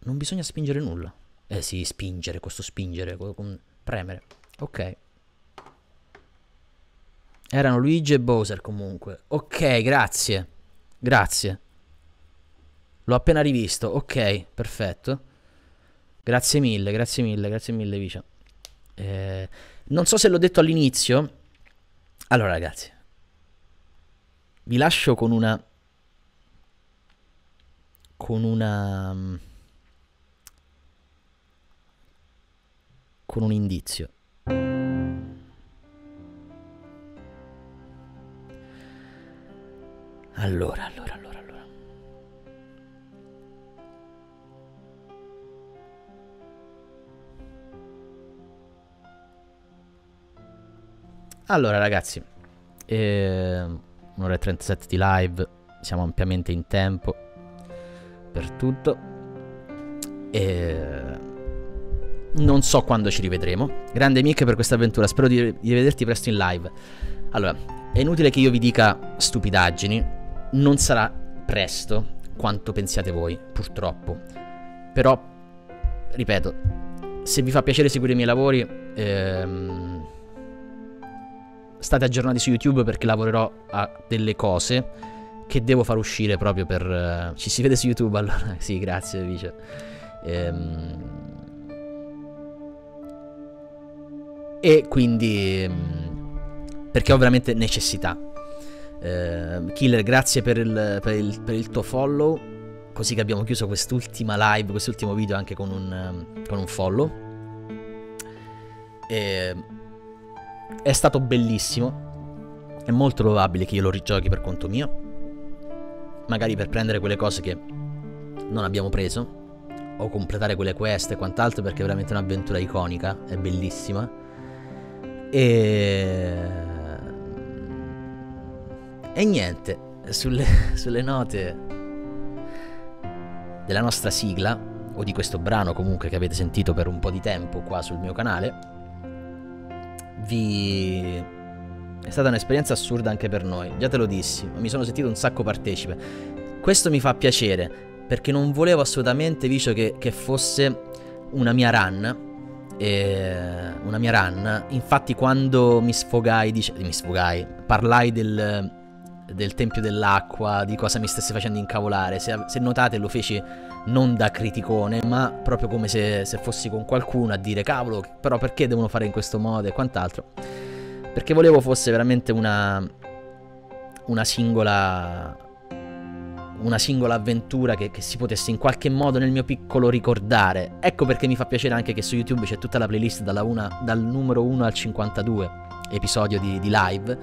Non bisogna spingere nulla. Eh sì, spingere, questo spingere, con premere. Ok. Erano Luigi e Bowser comunque. Ok, grazie. Grazie. L'ho appena rivisto. Ok, perfetto. Grazie mille, grazie mille, grazie mille, Vicia. Eh, non so se l'ho detto all'inizio. Allora, ragazzi. Vi lascio con una... Con una... Con un indizio. Allora, allora. Allora, ragazzi, eh, un'ora e 37 di live, siamo ampiamente in tempo per tutto. E non so quando ci rivedremo. Grande Mick per questa avventura, spero di, di vederti presto in live. Allora, è inutile che io vi dica stupidaggini, non sarà presto quanto pensiate voi, purtroppo. Però, ripeto, se vi fa piacere seguire i miei lavori, ehm, state aggiornati su YouTube perché lavorerò a delle cose che devo far uscire proprio per... Uh, ci si vede su YouTube allora? sì, grazie, Vice. Ehm, e quindi... Ehm, perché ho veramente necessità Uh, Killer, grazie per il, per, il, per il, tuo follow. Così che abbiamo chiuso quest'ultima live, quest'ultimo video anche con un, con un follow. E, è stato bellissimo. È molto probabile che io lo rigiochi per conto mio. Magari per prendere quelle cose che non abbiamo preso. O completare quelle quest e quant'altro perché è veramente un'avventura iconica. È bellissima. E e niente, sulle, sulle note della nostra sigla, o di questo brano comunque che avete sentito per un po' di tempo qua sul mio canale, vi... è stata un'esperienza assurda anche per noi, già te lo dissi, ma mi sono sentito un sacco partecipe. Questo mi fa piacere, perché non volevo assolutamente, visto che, che fosse una mia run, una mia run. Infatti, quando mi sfogai, dice, mi sfogai, parlai del, del Tempio dell'Acqua, di cosa mi stesse facendo incavolare. Se, se notate lo feci non da criticone, ma proprio come se, se, fossi con qualcuno a dire cavolo, però perché devono fare in questo modo e quant'altro. Perché volevo fosse veramente una, una singola una singola avventura che, che, si potesse in qualche modo nel mio piccolo ricordare. Ecco perché mi fa piacere anche che su YouTube c'è tutta la playlist una, dal numero 1 al 52 episodio di, di live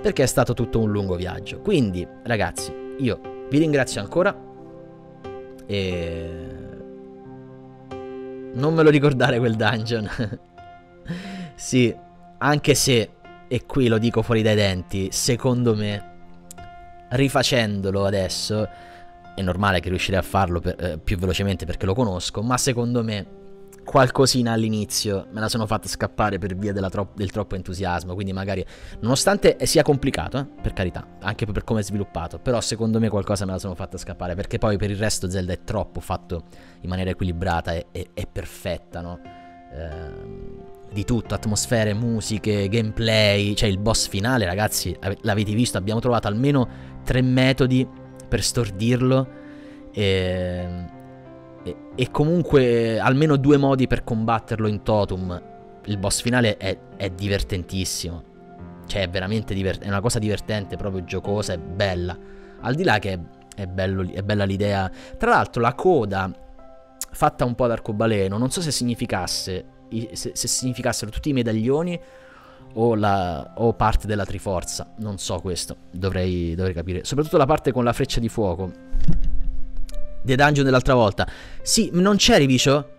perché è stato tutto un lungo viaggio. Quindi, ragazzi, io vi ringrazio ancora e non me lo ricordare quel dungeon. sì, anche se e qui lo dico fuori dai denti, secondo me rifacendolo adesso è normale che riuscirei a farlo per, eh, più velocemente perché lo conosco, ma secondo me qualcosina all'inizio me la sono fatta scappare per via tro- del troppo entusiasmo. Quindi, magari, nonostante sia complicato, eh, per carità, anche per come è sviluppato, però secondo me qualcosa me la sono fatta scappare. Perché poi per il resto Zelda è troppo fatto in maniera equilibrata e, e, e perfetta, no? Eh, di tutto, atmosfere, musiche, gameplay, cioè il boss finale, ragazzi, l'avete visto, abbiamo trovato almeno tre metodi per stordirlo. E e, e, comunque almeno due modi per combatterlo in totum. Il boss finale è, è divertentissimo. Cioè, è veramente divertente. È una cosa divertente, proprio giocosa e bella. Al di là che è, è, bello, è bella l'idea. Tra l'altro, la coda fatta un po' ad arcobaleno, non so se significasse. Se, se significassero tutti i medaglioni o, la, o, parte della Triforza. Non so questo. Dovrei, dovrei capire. Soprattutto la parte con la freccia di fuoco The Dungeon dell'altra volta. Sì, non c'eri, Vicio?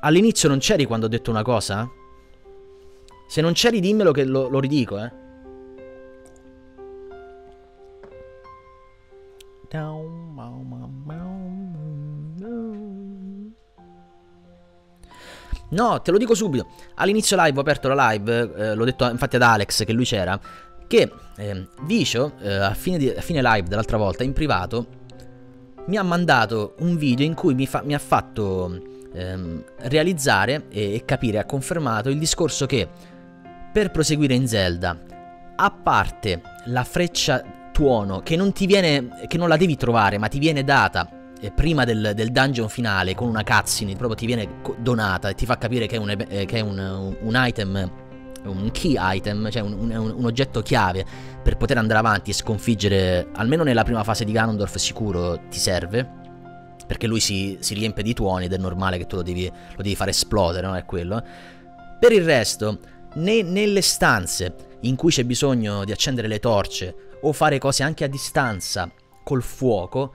All'inizio non c'eri quando ho detto una cosa? Se non c'eri dimmelo che lo, lo ridico, eh. No, te lo dico subito. All'inizio live ho aperto la live, eh, l'ho detto infatti ad Alex che lui c'era, che eh, Vicio eh, a, fine di, a fine live dell'altra volta in privato mi ha mandato un video in cui mi, fa, mi ha fatto ehm, realizzare e, e capire, ha confermato il discorso che per proseguire in Zelda, a parte la freccia tuono che non ti viene, che non la devi trovare, ma ti viene data eh, prima del, del, dungeon finale con una cutscene, proprio ti viene donata e ti fa capire che è un, eh, che è un, un item un key item, cioè un, un, un, oggetto chiave per poter andare avanti e sconfiggere, almeno nella prima fase di Ganondorf sicuro ti serve, perché lui si, si riempie di tuoni ed è normale che tu lo devi, lo devi fare esplodere, no? È quello. Per il resto, ne, nelle stanze in cui c'è bisogno di accendere le torce o fare cose anche a distanza col fuoco,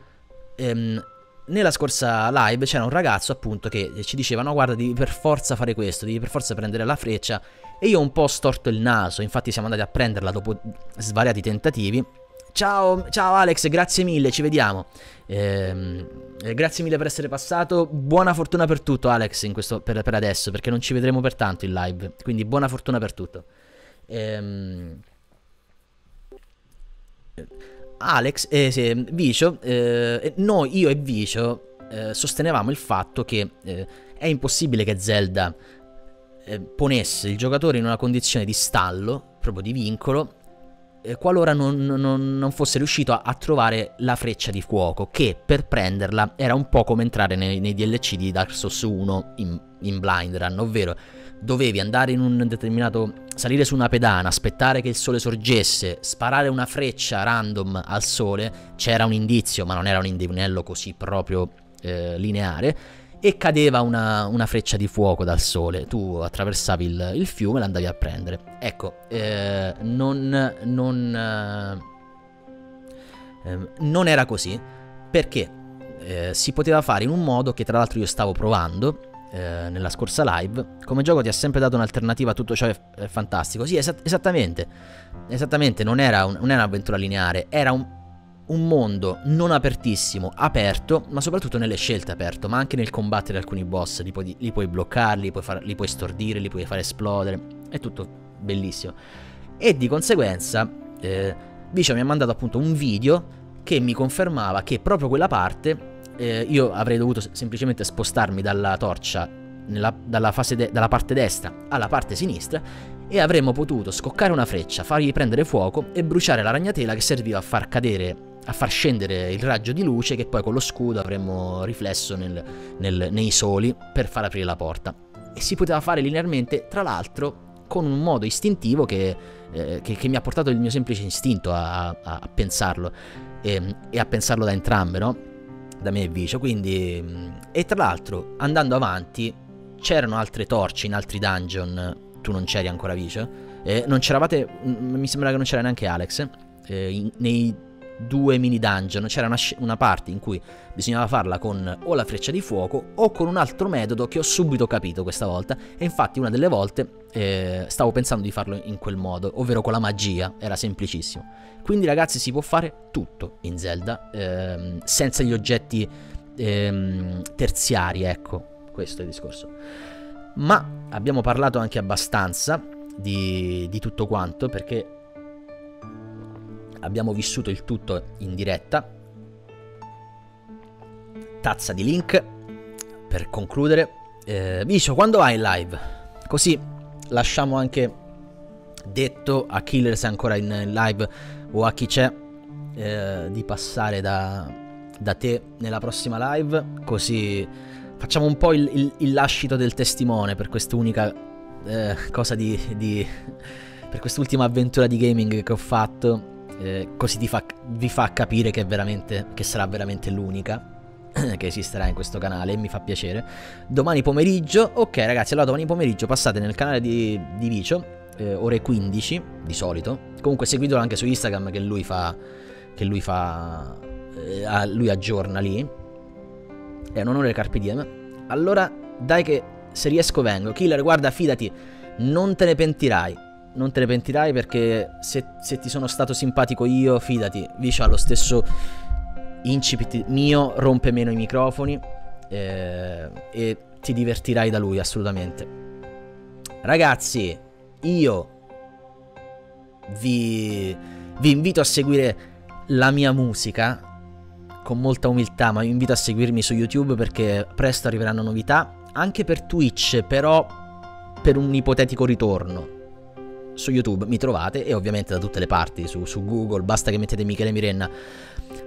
ehm, nella scorsa live c'era un ragazzo appunto che ci diceva no guarda devi per forza fare questo, devi per forza prendere la freccia e io ho un po' storto il naso, infatti siamo andati a prenderla dopo svariati tentativi. Ciao, ciao Alex, grazie mille, ci vediamo. Ehm, eh, grazie mille per essere passato. Buona fortuna per tutto, Alex, questo, per, per, adesso, perché non ci vedremo per tanto in live. Quindi buona fortuna per tutto. Ehm, Alex, eh, sì, Vicio, eh, noi, io e Vicio, eh, sostenevamo il fatto che eh, è impossibile che Zelda eh, ponesse il giocatore in una condizione di stallo, proprio di vincolo, eh, qualora non, non, non, fosse riuscito a, a, trovare la freccia di fuoco, che per prenderla era un po' come entrare nei, nei DLC di Dark Souls 1 in, in blind run, ovvero dovevi andare in un determinato salire su una pedana, aspettare che il sole sorgesse, sparare una freccia random al sole, c'era un indizio, ma non era un indovinello così proprio eh, lineare e cadeva una, una, freccia di fuoco dal sole. Tu attraversavi il, il fiume e l'andavi a prendere. Ecco, eh, non, non, eh, non, era così perché eh, si poteva fare in un modo che tra l'altro io stavo provando. Eh, nella scorsa live come gioco ti ha sempre dato un'alternativa a tutto ciò è, è fantastico. Sì esatt- esattamente. Esattamente non era, un'avventura lineare era un, un mondo non apertissimo, aperto, ma soprattutto nelle scelte aperto, ma anche nel combattere alcuni boss, li puoi, li puoi bloccarli, li puoi, far, li puoi stordire, li puoi fare esplodere, è tutto bellissimo. E di conseguenza, eh, mi ha mandato appunto un video che mi confermava che proprio quella parte eh, io avrei dovuto semplicemente spostarmi dalla torcia nella, dalla, de- dalla parte destra alla parte sinistra e avremmo potuto scoccare una freccia, fargli prendere fuoco e bruciare la ragnatela che serviva a far cadere a far scendere il raggio di luce che poi con lo scudo avremmo riflesso nel, nel, nei soli per far aprire la porta. E si poteva fare linearmente, tra l'altro, con un modo istintivo che, eh, che, che mi ha portato il mio semplice istinto a, a, a pensarlo e, ehm, e, a pensarlo da entrambe, no? Da me e Vicio. Quindi, e tra l'altro, andando avanti, c'erano altre torce in altri dungeon. Tu non c'eri ancora, Vicio? Eh, non c'eravate. Mi sembra che non c'era neanche Alex. Eh, nei due mini dungeon, c'era una, una, parte in cui bisognava farla con o la freccia di fuoco o con un altro metodo che ho subito capito questa volta e infatti una delle volte eh, stavo pensando di farlo in quel modo, ovvero con la magia, era semplicissimo. Quindi ragazzi si può fare tutto in Zelda ehm, senza gli oggetti ehm, terziari, ecco, questo è il discorso. Ma abbiamo parlato anche abbastanza di, di tutto quanto perché abbiamo vissuto il tutto in diretta. Tazza di link per concludere. Eh, Vicio, quando vai in live? Così lasciamo anche detto a Killer se è ancora in live o a chi c'è eh, di passare da, da, te nella prossima live. Così facciamo un po' il, il, il lascito del testimone per quest'unica eh, cosa di, di per quest'ultima avventura di gaming che ho fatto eh, così fa, vi fa capire che, che sarà veramente l'unica che esisterà in questo canale e mi fa piacere. Domani pomeriggio, ok ragazzi, allora domani pomeriggio passate nel canale di, di Vicio, eh, ore 15 di solito. Comunque seguitelo anche su Instagram che lui fa, che lui fa, eh, lui aggiorna lì. È un onore Carpe Diem. Allora dai che se riesco vengo. Killer, guarda, fidati, non te ne pentirai non te ne pentirai perché se, se ti sono stato simpatico io, fidati, Vicio ha lo stesso incipit mio, rompe meno i microfoni eh, e ti divertirai da lui assolutamente. Ragazzi, io vi, vi invito a seguire la mia musica con molta umiltà, ma vi invito a seguirmi su YouTube perché presto arriveranno novità, anche per Twitch, però per un ipotetico ritorno. Su YouTube mi trovate e ovviamente da tutte le parti, su, su Google, basta che mettete Michele Mirenna,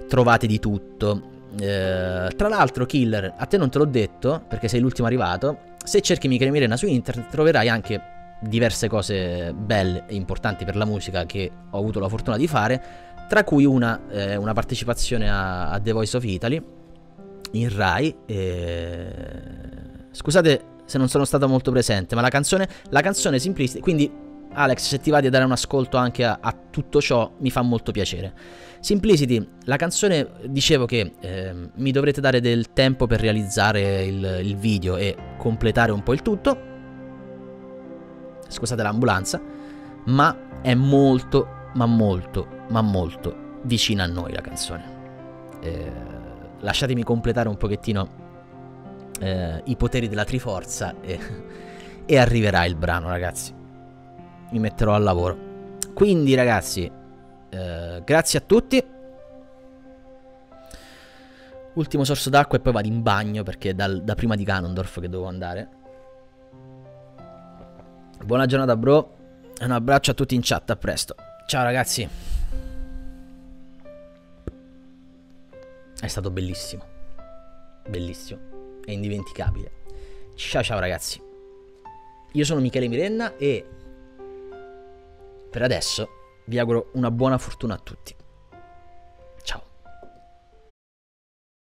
trovate di tutto. Eh, tra l'altro, Killer, a te non te l'ho detto perché sei l'ultimo arrivato. Se cerchi Michele Mirenna su internet troverai anche diverse cose belle e importanti per la musica che ho avuto la fortuna di fare tra cui una, eh, una partecipazione a, a, The Voice of Italy in Rai. E... Scusate se non sono stato molto presente, ma la canzone, la canzone simplistica, quindi Alex se ti va di dare un ascolto anche a, a tutto ciò mi fa molto piacere. Simplicity, la canzone dicevo che eh, mi dovrete dare del tempo per realizzare il, il video e completare un po' il tutto. Scusate l'ambulanza, ma è molto ma molto, ma molto vicina a noi la canzone. Eh, lasciatemi completare un pochettino eh, i poteri della Triforza e, e arriverà il brano, ragazzi. Mi metterò al lavoro. Quindi, ragazzi, eh, grazie a tutti. Ultimo sorso d'acqua e poi vado in bagno perché dal, da prima di Ganondorf che devo andare. Buona giornata, bro. Un abbraccio a tutti in chat. A presto. Ciao ragazzi. È stato bellissimo. Bellissimo. È indimenticabile. Ciao ciao ragazzi. Io sono Michele Mirenna e per adesso vi auguro una buona fortuna a tutti.